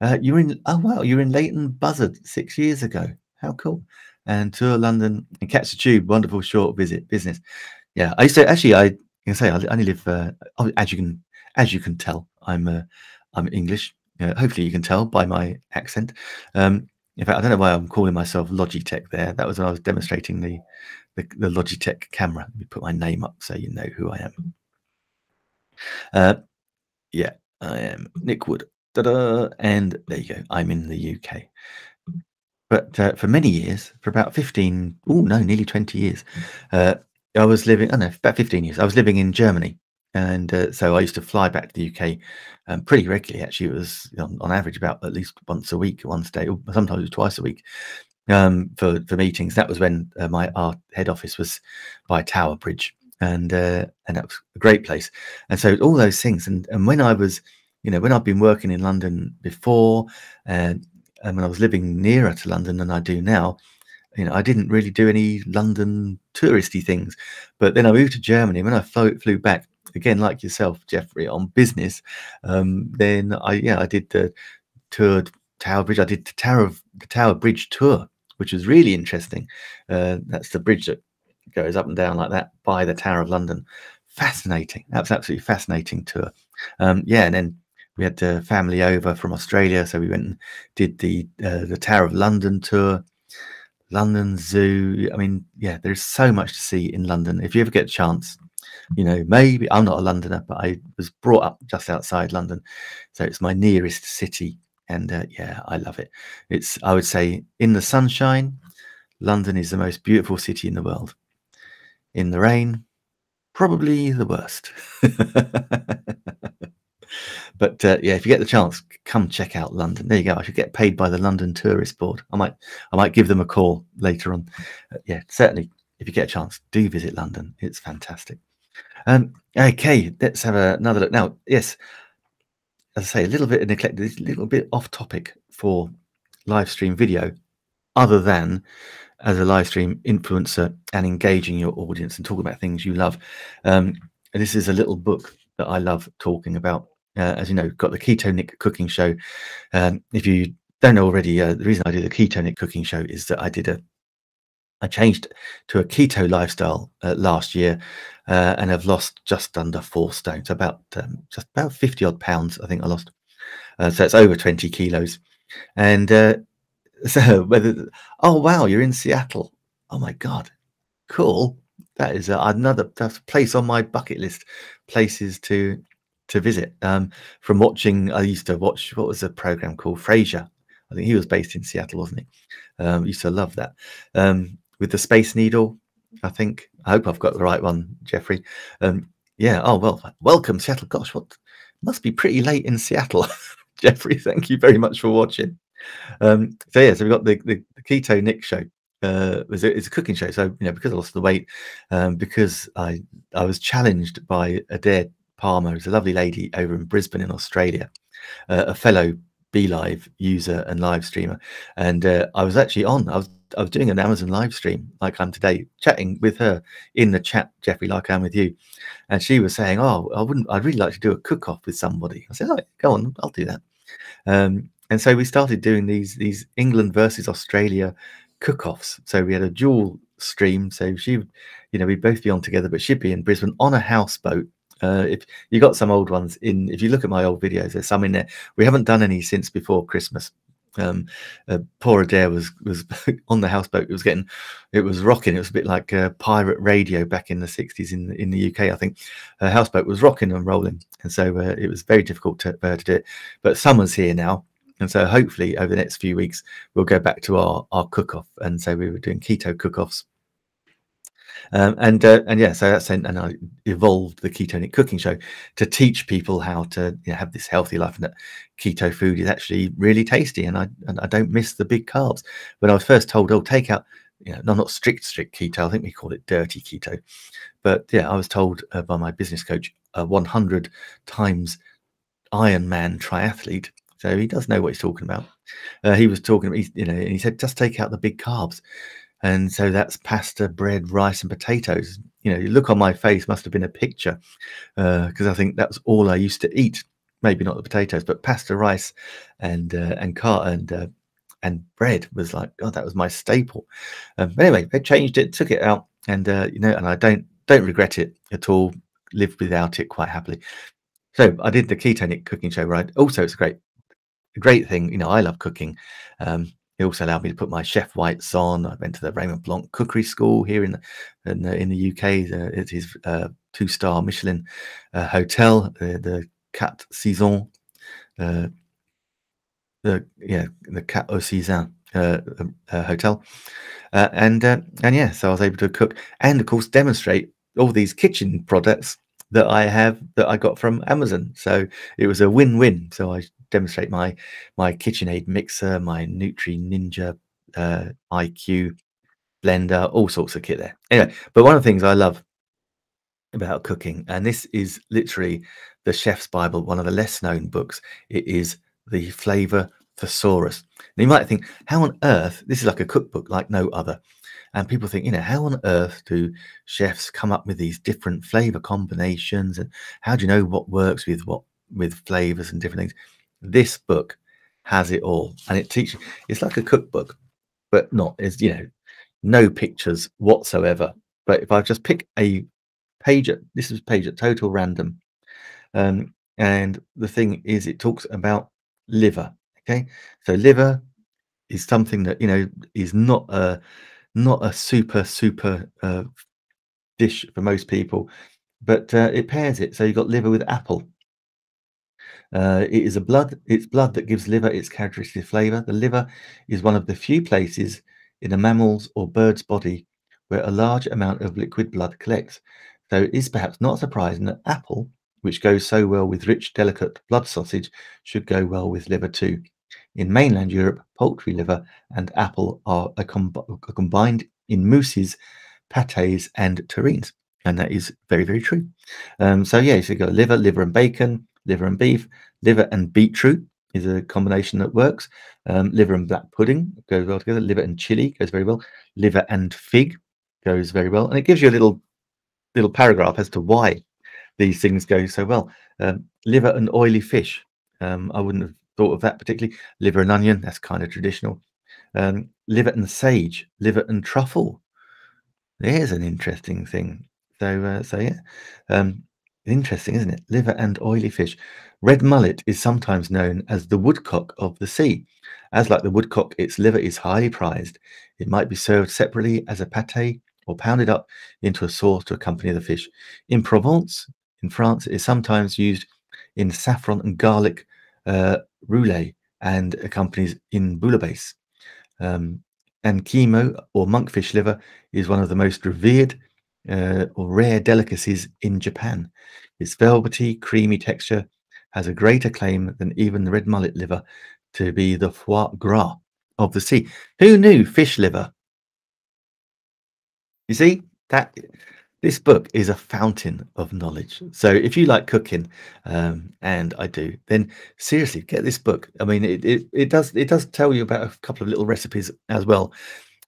Uh, you are in oh wow, you are in Leighton Buzzard six years ago. How cool! And tour London and catch the tube. Wonderful short visit business. Yeah, I used to actually. I can say I only live uh, oh, as you can as you can tell. I'm uh, I'm English. Uh, hopefully, you can tell by my accent. Um, in fact, I don't know why I'm calling myself Logitech. There, that was when I was demonstrating the the, the Logitech camera. Let me put my name up so you know who I am. Uh, yeah, I am Nick Wood. Ta-da! And there you go. I'm in the UK. But uh, for many years, for about 15, oh no, nearly 20 years, uh, I was living, I don't know, about 15 years, I was living in Germany. And uh, so I used to fly back to the UK um, pretty regularly. Actually, it was on, on, average about at least once a week, once day, or sometimes twice a week um, for, for meetings. That was when uh, my our head office was by Tower Bridge. And uh, and that was a great place. And so all those things. And, and when I was you know, when I've been working in London before, and when I was living nearer to London than I do now, you know, I didn't really do any London touristy things. But then I moved to Germany. When I flew, flew back again, like yourself, Jeffrey, on business, um, then I yeah I did the toured Tower Bridge. I did the Tower of the Tower Bridge tour, which was really interesting. Uh, that's the bridge that goes up and down like that by the Tower of London. Fascinating. That's absolutely fascinating tour. Um, yeah, and then we had the family over from Australia, so we went and did the uh, the Tower of London tour, London Zoo. I mean, yeah, there's so much to see in London. If you ever get a chance, you know, maybe I'm not a Londoner, but I was brought up just outside London, so it's my nearest city, and uh, yeah, I love it. It's I would say in the sunshine, London is the most beautiful city in the world. In the rain, probably the worst. But uh, yeah, if you get the chance, come check out London. There you go. I should get paid by the London Tourist Board. I might, I might give them a call later on. Uh, yeah, certainly. If you get a chance, do visit London. It's fantastic. Um, okay, let's have a, another look now. Yes, as I say, a little bit neglected, a little bit off topic for live stream video, other than as a live stream influencer and engaging your audience and talking about things you love. Um, this is a little book that I love talking about uh, as you know, got the Keto Nick cooking show. Um, if you don't know already, uh, the reason I do the Keto Nick cooking show is that I did a I changed to a keto lifestyle uh, last year, uh, and have lost just under four stones, about um, just about fifty odd pounds. I think I lost, uh, so it's over twenty kilos. And uh, so, whether oh wow, you're in Seattle. Oh my god, cool! That is another that's place on my bucket list. Places to to visit. Um, from watching, I used to watch what was a program called Frasier I think he was based in Seattle, wasn't he? Um, used to love that. Um, with the Space Needle, I think. I hope I've got the right one, Jeffrey. Um, yeah. Oh well, welcome Seattle. Gosh, what must be pretty late in Seattle, Jeffrey. Thank you very much for watching. Um, so yeah, so we've got the, the, the Keto Nick show. Uh, it's, a, it's a cooking show. So you know, because I lost the weight, um, because I I was challenged by a Adair Palmer, who's a lovely lady over in Brisbane in Australia, uh, a fellow BeLive user and live streamer, and uh, I was actually on. I was I was doing an Amazon live stream like I'm today, chatting with her in the chat, Jeffrey, like I'm with you, and she was saying, "Oh, I wouldn't. I'd really like to do a cook off with somebody." I said, "Oh, go on, I'll do that." Um, and so we started doing these these England versus Australia cook-offs. So we had a dual stream. So she, you know, we'd both be on together, but she'd be in Brisbane on a houseboat. Uh, if you got some old ones in, if you look at my old videos, there's some in there. We haven't done any since before Christmas. Um, uh, poor Adair was was on the houseboat. It was getting, it was rocking. It was a bit like uh, pirate radio back in the 60s in in the UK. I think her houseboat was rocking and rolling, and so uh, it was very difficult to, to do it. But summer's here now, and so hopefully over the next few weeks, we'll go back to our, our cook off. And so we were doing keto cook offs. Um, and uh, and yeah, so that's and, and I evolved the Keto Nick cooking show to teach people how to you know, have this healthy life, and that keto food is actually really tasty, and I and I don't miss the big carbs. When I was first told, "Oh, take out," you know, no, not strict strict keto. I think we call it dirty keto, but yeah, I was told uh, by my business coach, uh, 100 times Ironman triathlete so he does know what he's talking about. Uh, he was talking, you know, and he said, just take out the big carbs. And so that's pasta, bread, rice, and potatoes. You know, you look on my face must have been a picture because uh, I think that's all I used to eat. Maybe not the potatoes, but pasta, rice, and uh, and car and uh, and bread was like, God, that was my staple. Um, anyway, they changed it, took it out, and uh, you know, and I don't don't regret it at all. Lived without it quite happily. So I did the Keto Nick cooking show, right? Also, it's a great great thing. You know, I love cooking. Um, it also allowed me to put my chef whites on. I went to the Raymond Blanc Cookery School here in the, in the, in the UK. Uh, it is a two star Michelin uh, hotel, uh, the Quat'Saisons, uh, the yeah the Cat au Cizan uh, uh, hotel, and and yeah, so I was able to cook and of course demonstrate all these kitchen products that I have that I got from Amazon. So it was a win-win. So I demonstrate my my KitchenAid mixer, my Nutri Ninja uh, IQ blender, all sorts of kit there. Anyway, but one of the things I love about cooking, and this is literally the chef's Bible, one of the less known books. It is the Flavor Thesaurus. You might think, how on earth? This is like a cookbook, like no other. And people think, you know, how on earth do chefs come up with these different flavor combinations? And how do you know what works with what with flavors and different things? This book has it all, and it teaches. It's like a cookbook, but not. Is you know, no pictures whatsoever. But if I just pick a page at this is page at total random, um, and the thing is, it talks about liver. Okay, so liver is something that you know is not a not a super super uh, dish for most people, but uh, it pairs it. So you've got liver with apple. Uh, it is a blood. It's blood that gives liver its characteristic flavour. The liver is one of the few places in a mammal's or bird's body where a large amount of liquid blood collects. So it is perhaps not surprising that apple, which goes so well with rich, delicate blood sausage, should go well with liver too. In mainland Europe, poultry liver and apple are, com combined in mousses, pates, and terrines. And that is very, very true. Um, so, yeah, so you got liver, liver and bacon, liver and beef, liver and beetroot is a combination that works. Um, liver and black pudding goes well together. Liver and chili goes very well. Liver and fig goes very well, and it gives you a little little paragraph as to why these things go so well. Um, liver and oily fish. Um, I wouldn't have thought of that particularly. Liver and onion. That's kind of traditional. Um, liver and sage. Liver and truffle. There's an interesting thing. So, uh, so yeah. Um, Interesting, isn't it? Liver and oily fish. Red mullet is sometimes known as the woodcock of the sea. As like the woodcock, its liver is highly prized. It might be served separately as a pate or pounded up into a sauce to accompany the fish. In Provence, in France, it is sometimes used in saffron and garlic uh, roulade, and accompanies in bouillabaisse. Um, ankimo or monkfish liver is one of the most revered uh, or rare delicacies in Japan. Its velvety, creamy texture has a greater claim than even the red mullet liver to be the foie gras of the sea. Who knew fish liver? You see that this book is a fountain of knowledge. So if you like cooking, um, and I do, then seriously get this book. I mean, it, it it does it does tell you about a couple of little recipes as well,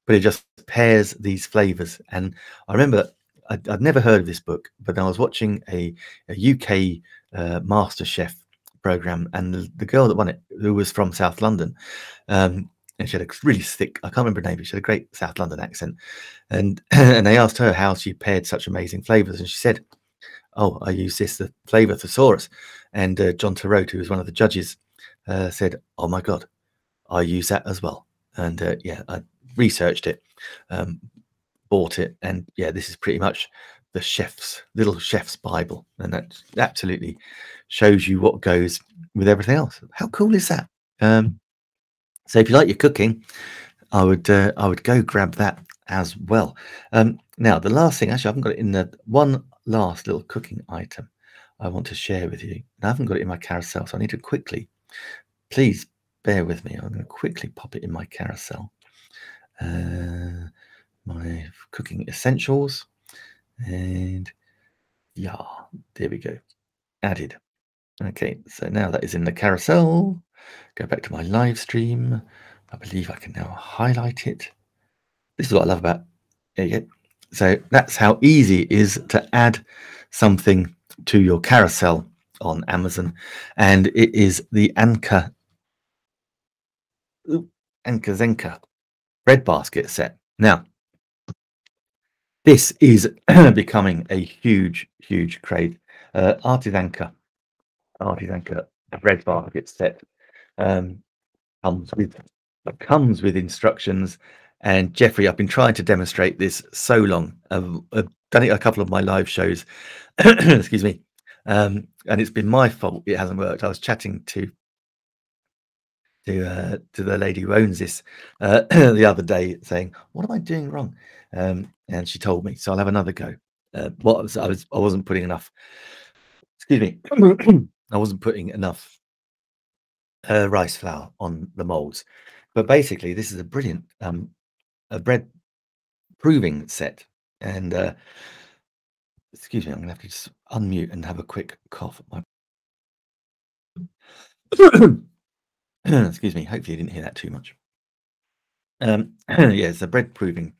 but it just pairs these flavors. And I remember I'd, I'd never heard of this book, but I was watching a, a UK uh, Master Chef program, and the, the, girl that won it, who was from South London, um, and she had a really thick, I can't remember her name, but she had a great South London accent. And and they asked her how she paired such amazing flavors, and she said, "Oh, I use this the flavor thesaurus." And uh, John Torode, who was one of the judges, uh, said, "Oh my God, I use that as well." And uh, yeah, I researched it, um, bought it, and yeah, this is pretty much the chef's little chef's Bible, and that absolutely shows you what goes with everything else. How cool is that? Um, so if you like your cooking, I would uh, I would go grab that as well. Um, now the last thing, actually, I haven't got it in the one last little cooking item I want to share with you. I haven't got it in my carousel, so I need to quickly, please bear with me. I'm going to quickly pop it in my carousel. Uh, my cooking essentials. And yeah, there we go. Added. Okay, so now that is in the carousel. Go back to my live stream. I believe I can now highlight it. This is what I love about go. So that's how easy it is to add something to your carousel on Amazon. And it is the Anchor, Anka Anka Zenka bread basket set. Now, this is becoming a huge, huge craze. Uh, Artisanka, Artisanka bread basket set um, comes with comes with instructions. And Jeffrey, I've been trying to demonstrate this so long. I've, I've done it a couple of my live shows. Excuse me. Um, and it's been my fault it hasn't worked. I was chatting to to uh, to the lady who owns this uh, the other day, saying, "What am I doing wrong?" Um, and she told me, so I'll have another go. Uh, what I was I wasn't putting enough. Excuse me, I wasn't putting enough uh, rice flour on the molds, but basically this is a brilliant um, a bread proving set. And uh, excuse me, I'm gonna have to just unmute and have a quick cough. My excuse me. Hopefully, you didn't hear that too much. Um, yeah, it's a bread proving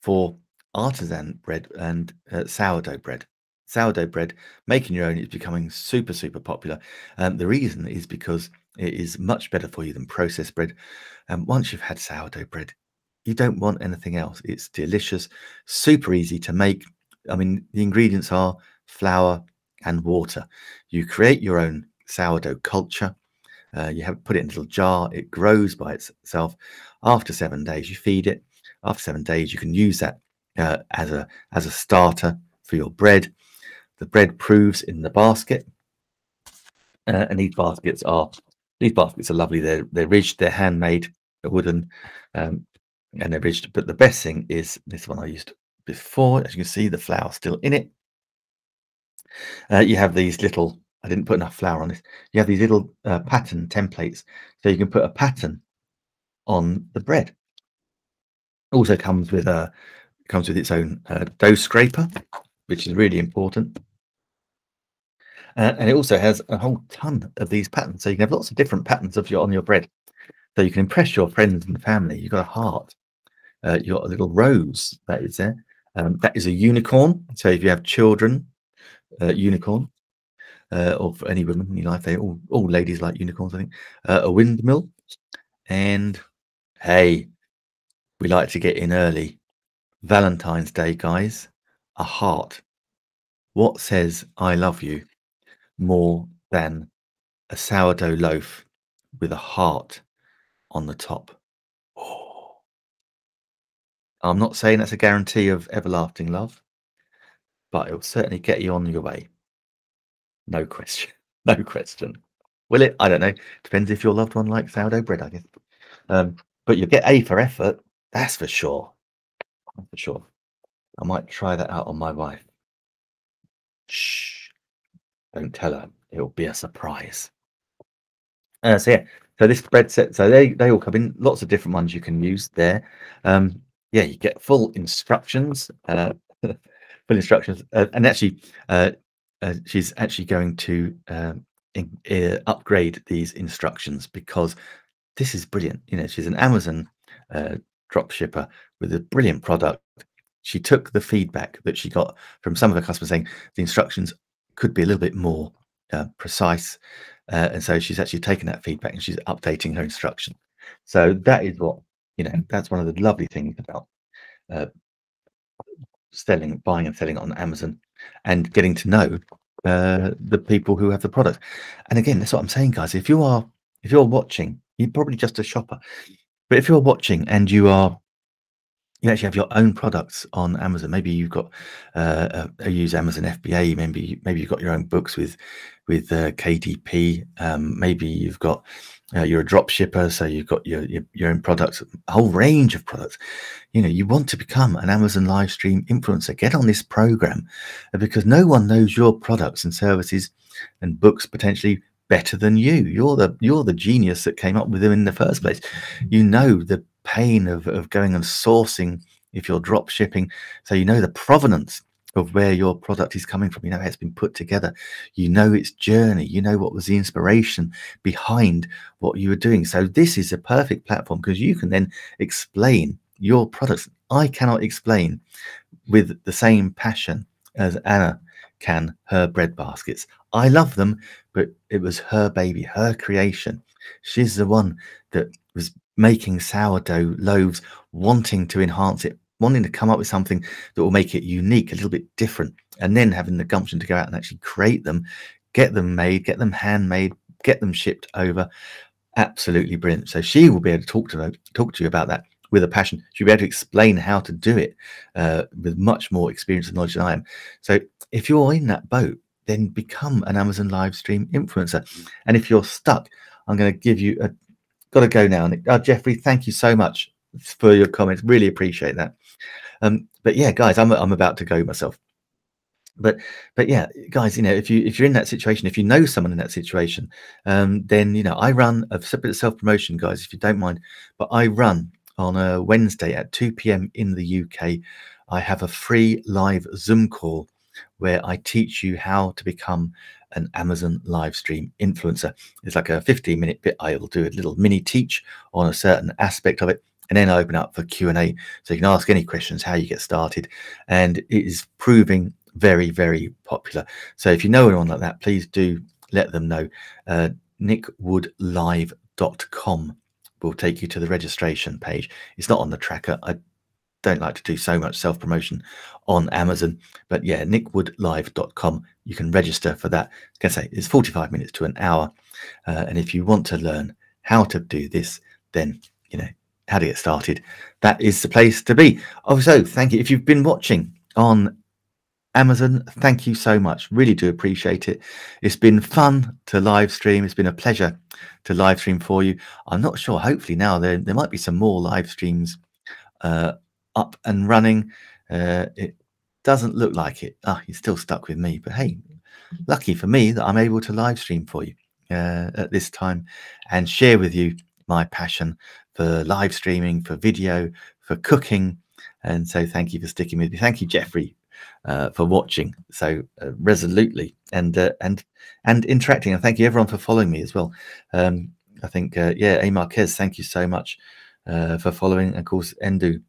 for artisan bread and uh, sourdough bread. Sourdough bread, making your own is becoming super, super popular. Um, the reason is because it is much better for you than processed bread. And um, once you've had sourdough bread, you don't want anything else. It's delicious, super easy to make. I mean, the ingredients are flour and water. You create your own sourdough culture. Uh, you have put it in a little jar. It grows by itself. After seven days, you feed it. After seven days, you can use that uh, as a as a starter for your bread. The bread proves in the basket, uh, and these baskets are these baskets are lovely. They're they're ridged, they're handmade, they're wooden, um, and they're ridged. But the best thing is this one I used before. As you can see, the flour still in it. Uh, you have these little. I didn't put enough flour on this. You have these little uh, pattern templates, so you can put a pattern on the bread. Also comes with a comes with its own uh, dough scraper, which is really important. Uh, and it also has a whole ton of these patterns. So you can have lots of different patterns of your on your bread. So you can impress your friends and family. You've got a heart. Uh, you've got a little rose that is there. Um, that is a unicorn. So if you have children, uh, unicorn, uh, or for any women in your life, they all all ladies like unicorns, I think. Uh, a windmill, and hey, we like to get in early. Valentine's Day, guys. A heart. What says I love you more than a sourdough loaf with a heart on the top. Oh. I'm not saying that's a guarantee of everlasting love, but it will certainly get you on your way. No question. No question. Will it? I don't know. Depends if your loved one likes sourdough bread, I guess. Um, but you'll get A for effort. That's for sure. For sure. I might try that out on my wife. Shh. Don't tell her. It'll be a surprise. Uh, so yeah, so this bread set, so they they all come in lots of different ones you can use there. Um, yeah, you get full instructions, uh, full instructions, uh, and actually, uh, uh, she's actually going to um, in, uh, upgrade these instructions because this is brilliant. You know, she's an Amazon uh, drop shipper with a brilliant product. She took the feedback that she got from some of her customers saying the instructions could be a little bit more uh, precise. Uh, and so she's actually taken that feedback and she's updating her instruction. So that is what, you know, that's one of the lovely things about uh, selling, buying and selling on Amazon and getting to know uh, the people who have the product. And again, that's what I'm saying, guys. If you are, if you're watching, you're probably just a shopper. But if you're watching and you are you actually have your own products on Amazon. Maybe you've got uh, uh, use Amazon FBA. Maybe maybe you've got your own books with with uh, KDP. Um, maybe you've got uh, you're a drop shipper, so you've got your, your, your own products, a whole range of products. You know, you want to become an Amazon live stream influencer. Get on this program because no one knows your products and services and books potentially better than you. You're the you're the genius that came up with them in the first place. You know the pain of, of going and sourcing if you're drop shipping. So you know the provenance of where your product is coming from. You know how it's been put together. You know its journey. You know what was the inspiration behind what you were doing. So this is a perfect platform because you can then explain your products. I cannot explain with the same passion as Anna can her bread baskets. I love them, but it was her baby, her creation. She's the one that was making sourdough loaves, wanting to enhance it, wanting to come up with something that will make it unique, a little bit different, and then having the gumption to go out and actually create them, get them made, get them handmade, get them shipped over. Absolutely brilliant. So she will be able to talk to talk to you about that with a passion. She'll be able to explain how to do it uh, with much more experience and knowledge than I am. So if you're in that boat, then become an Amazon live stream influencer. And if you're stuck, I'm going to give you a got to go now. Uh, Jeffrey, thank you so much for your comments. Really appreciate that. Um, but yeah, guys, I'm I'm about to go myself. But but yeah, guys, you know, if you if you're in that situation, if you know someone in that situation, um, then you know, I run a separate self promotion, guys, if you don't mind. But I run on a Wednesday at 2 p.m. in the UK. I have a free live Zoom call where I teach you how to become an Amazon live stream influencer. It's like a 15 minute bit. I'll do a little mini teach on a certain aspect of it and then I open up for Q&A so you can ask any questions how you get started and it is proving very very popular. So if you know anyone like that please do let them know. Uh, nickwoodlive.com will take you to the registration page. It's not on the tracker. I don't like to do so much self promotion on Amazon. But yeah, nickwoodlive.com. You can register for that. I can say it's 45 minutes to an hour. Uh, and if you want to learn how to do this, then you know how to get started. That is the place to be. Also, thank you if you've been watching on Amazon. Thank you so much. Really do appreciate it. It's been fun to live stream. It's been a pleasure to live stream for you. I'm not sure. Hopefully now there there might be some more live streams uh, up and running. Uh, it doesn't look like it. Ah, you're still stuck with me. But hey, lucky for me that I'm able to live stream for you uh, at this time and share with you my passion for live streaming, for video, for cooking. And so thank you for sticking with me. Thank you, Jeffrey, uh, for watching so uh, resolutely and uh, and and interacting. And thank you everyone for following me as well. Um, I think uh, yeah, A Marquez, thank you so much uh, for following. Of course, Endu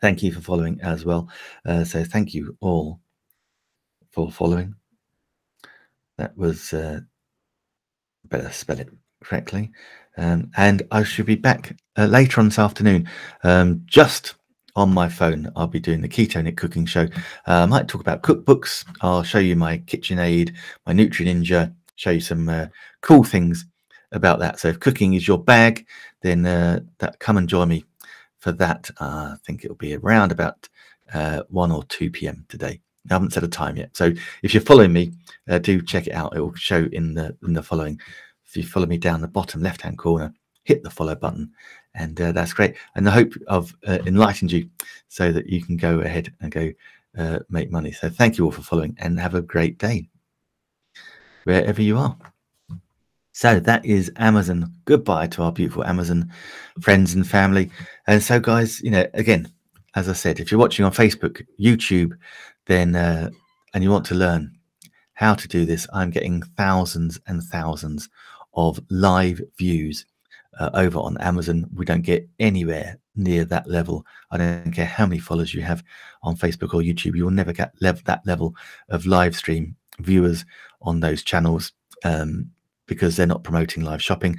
thank you for following as well. Uh, so thank you all for following. That was uh, better spell it correctly. Um, and I should be back uh, later on this afternoon, um, just on my phone. I'll be doing the Keto Nick Cooking Show. Uh, I might talk about cookbooks. I'll show you my KitchenAid, my Nutri Ninja, show you some uh, cool things about that. So if cooking is your bag, then uh, that come and join me for that. Uh, I think it'll be around about uh, 1 or 2 p.m. today. I haven't set a time yet. So if you're following me, uh, do check it out. It will show in the in the following. If you follow me down the bottom left hand corner, hit the follow button, and uh, that's great. And the hope of uh, enlightened you so that you can go ahead and go uh, make money. So thank you all for following, and have a great day wherever you are. So that is Amazon. Goodbye to our beautiful Amazon friends and family. And so, guys, you know, again, as I said, if you're watching on Facebook, YouTube, then uh, and you want to learn how to do this, I'm getting thousands and thousands of live views uh, over on Amazon. We don't get anywhere near that level. I don't care how many followers you have on Facebook or YouTube, you will never get lev- that level of live stream viewers on those channels. Um, because they're not promoting live shopping.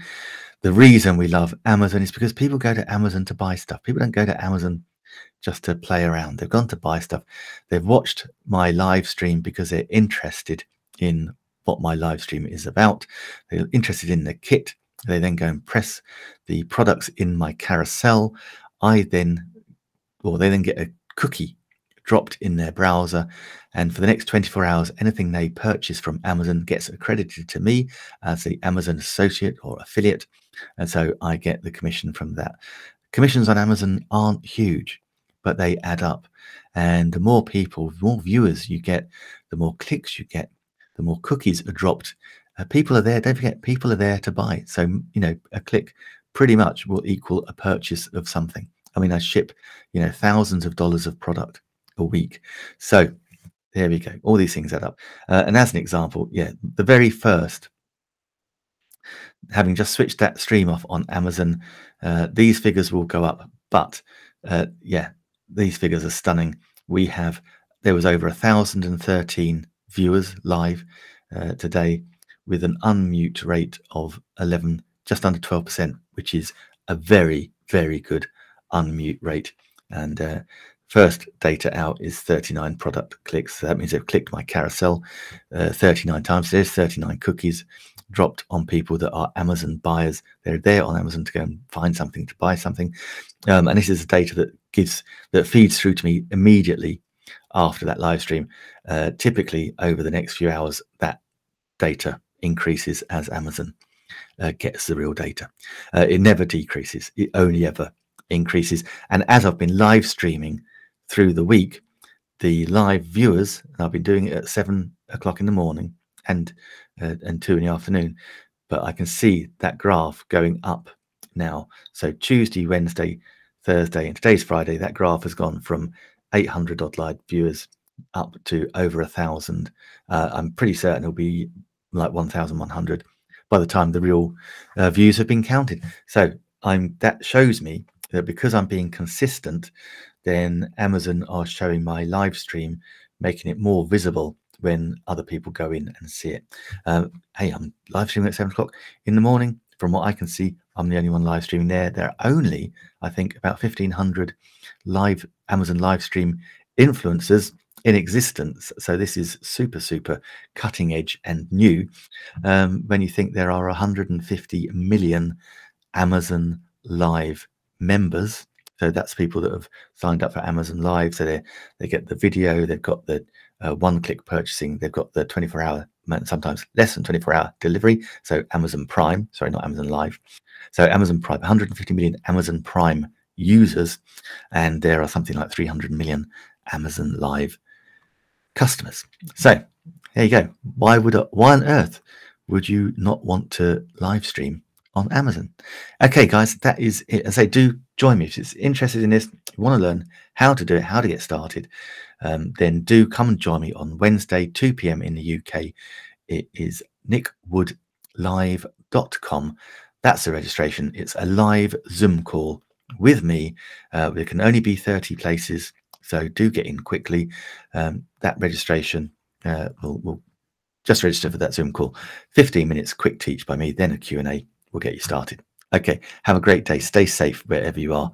The reason we love Amazon is because people go to Amazon to buy stuff. People don't go to Amazon just to play around. They've gone to buy stuff. They've watched my live stream because they're interested in what my live stream is about. They're interested in the kit. They then go and press the products in my carousel. I then, or they then get a cookie dropped in their browser. And for the next 24 hours, anything they purchase from Amazon gets accredited to me as the Amazon associate or affiliate. And so I get the commission from that. Commissions on Amazon aren't huge, but they add up. And the more people, the more viewers you get, the more clicks you get, the more cookies are dropped. Uh, people are there. Don't forget, people are there to buy. So, you know, a click pretty much will equal a purchase of something. I mean, I ship, you know, thousands of dollars of product a week. So there we go. All these things add up. Uh, and as an example, yeah, the very first, having just switched that stream off on Amazon, uh, these figures will go up. But uh, yeah, these figures are stunning. We have, there was over 1,013 viewers live uh, today with an unmute rate of 11, just under 12%, which is a very, very good unmute rate. And uh, First data out is 39 product clicks. So that means they've clicked my carousel uh, 39 times. There's 39 cookies dropped on people that are Amazon buyers. They're there on Amazon to go and find something to buy something. Um, and this is the data that gives that feeds through to me immediately after that live stream. Uh, typically, over the next few hours, that data increases as Amazon uh, gets the real data. Uh, it never decreases. It only ever increases. And as I've been live streaming through the week, the live viewers, and I've been doing it at seven o'clock in the morning and uh, and two in the afternoon, but I can see that graph going up now. So Tuesday, Wednesday, Thursday, and today's Friday, that graph has gone from 800 odd live viewers up to over a thousand. Uh, I'm pretty certain it'll be like 1,100 by the time the real uh, views have been counted. So I'm that shows me that because I'm being consistent, then Amazon are showing my live stream, making it more visible when other people go in and see it. Uh, hey, I'm live streaming at seven o'clock in the morning. From what I can see, I'm the only one live streaming there. There are only, I think, about 1,500 live Amazon live stream influencers in existence. So this is super, super cutting edge and new. Um, when you think there are 150 million Amazon live members so that's people that have signed up for Amazon Live. So they they get the video, they've got the uh, one-click purchasing, they've got the 24-hour, sometimes less than 24-hour delivery. So Amazon Prime, sorry, not Amazon Live. So Amazon Prime, 150 million Amazon Prime users, and there are something like 300 million Amazon Live customers. So there you go. Why would why on earth would you not want to live stream on Amazon. Okay, guys, that is it. As I do join me if you're interested in this. You want to learn how to do it, how to get started. Um, then do come and join me on Wednesday, 2 p.m. in the UK. It is nickwoodlive.com. That's the registration. It's a live Zoom call with me. Uh, there can only be 30 places, so do get in quickly. Um, that registration uh, will, will just register for that Zoom call. 15 minutes, quick teach by me, then a Q&A we'll get you started. Okay, have a great day. Stay safe wherever you are.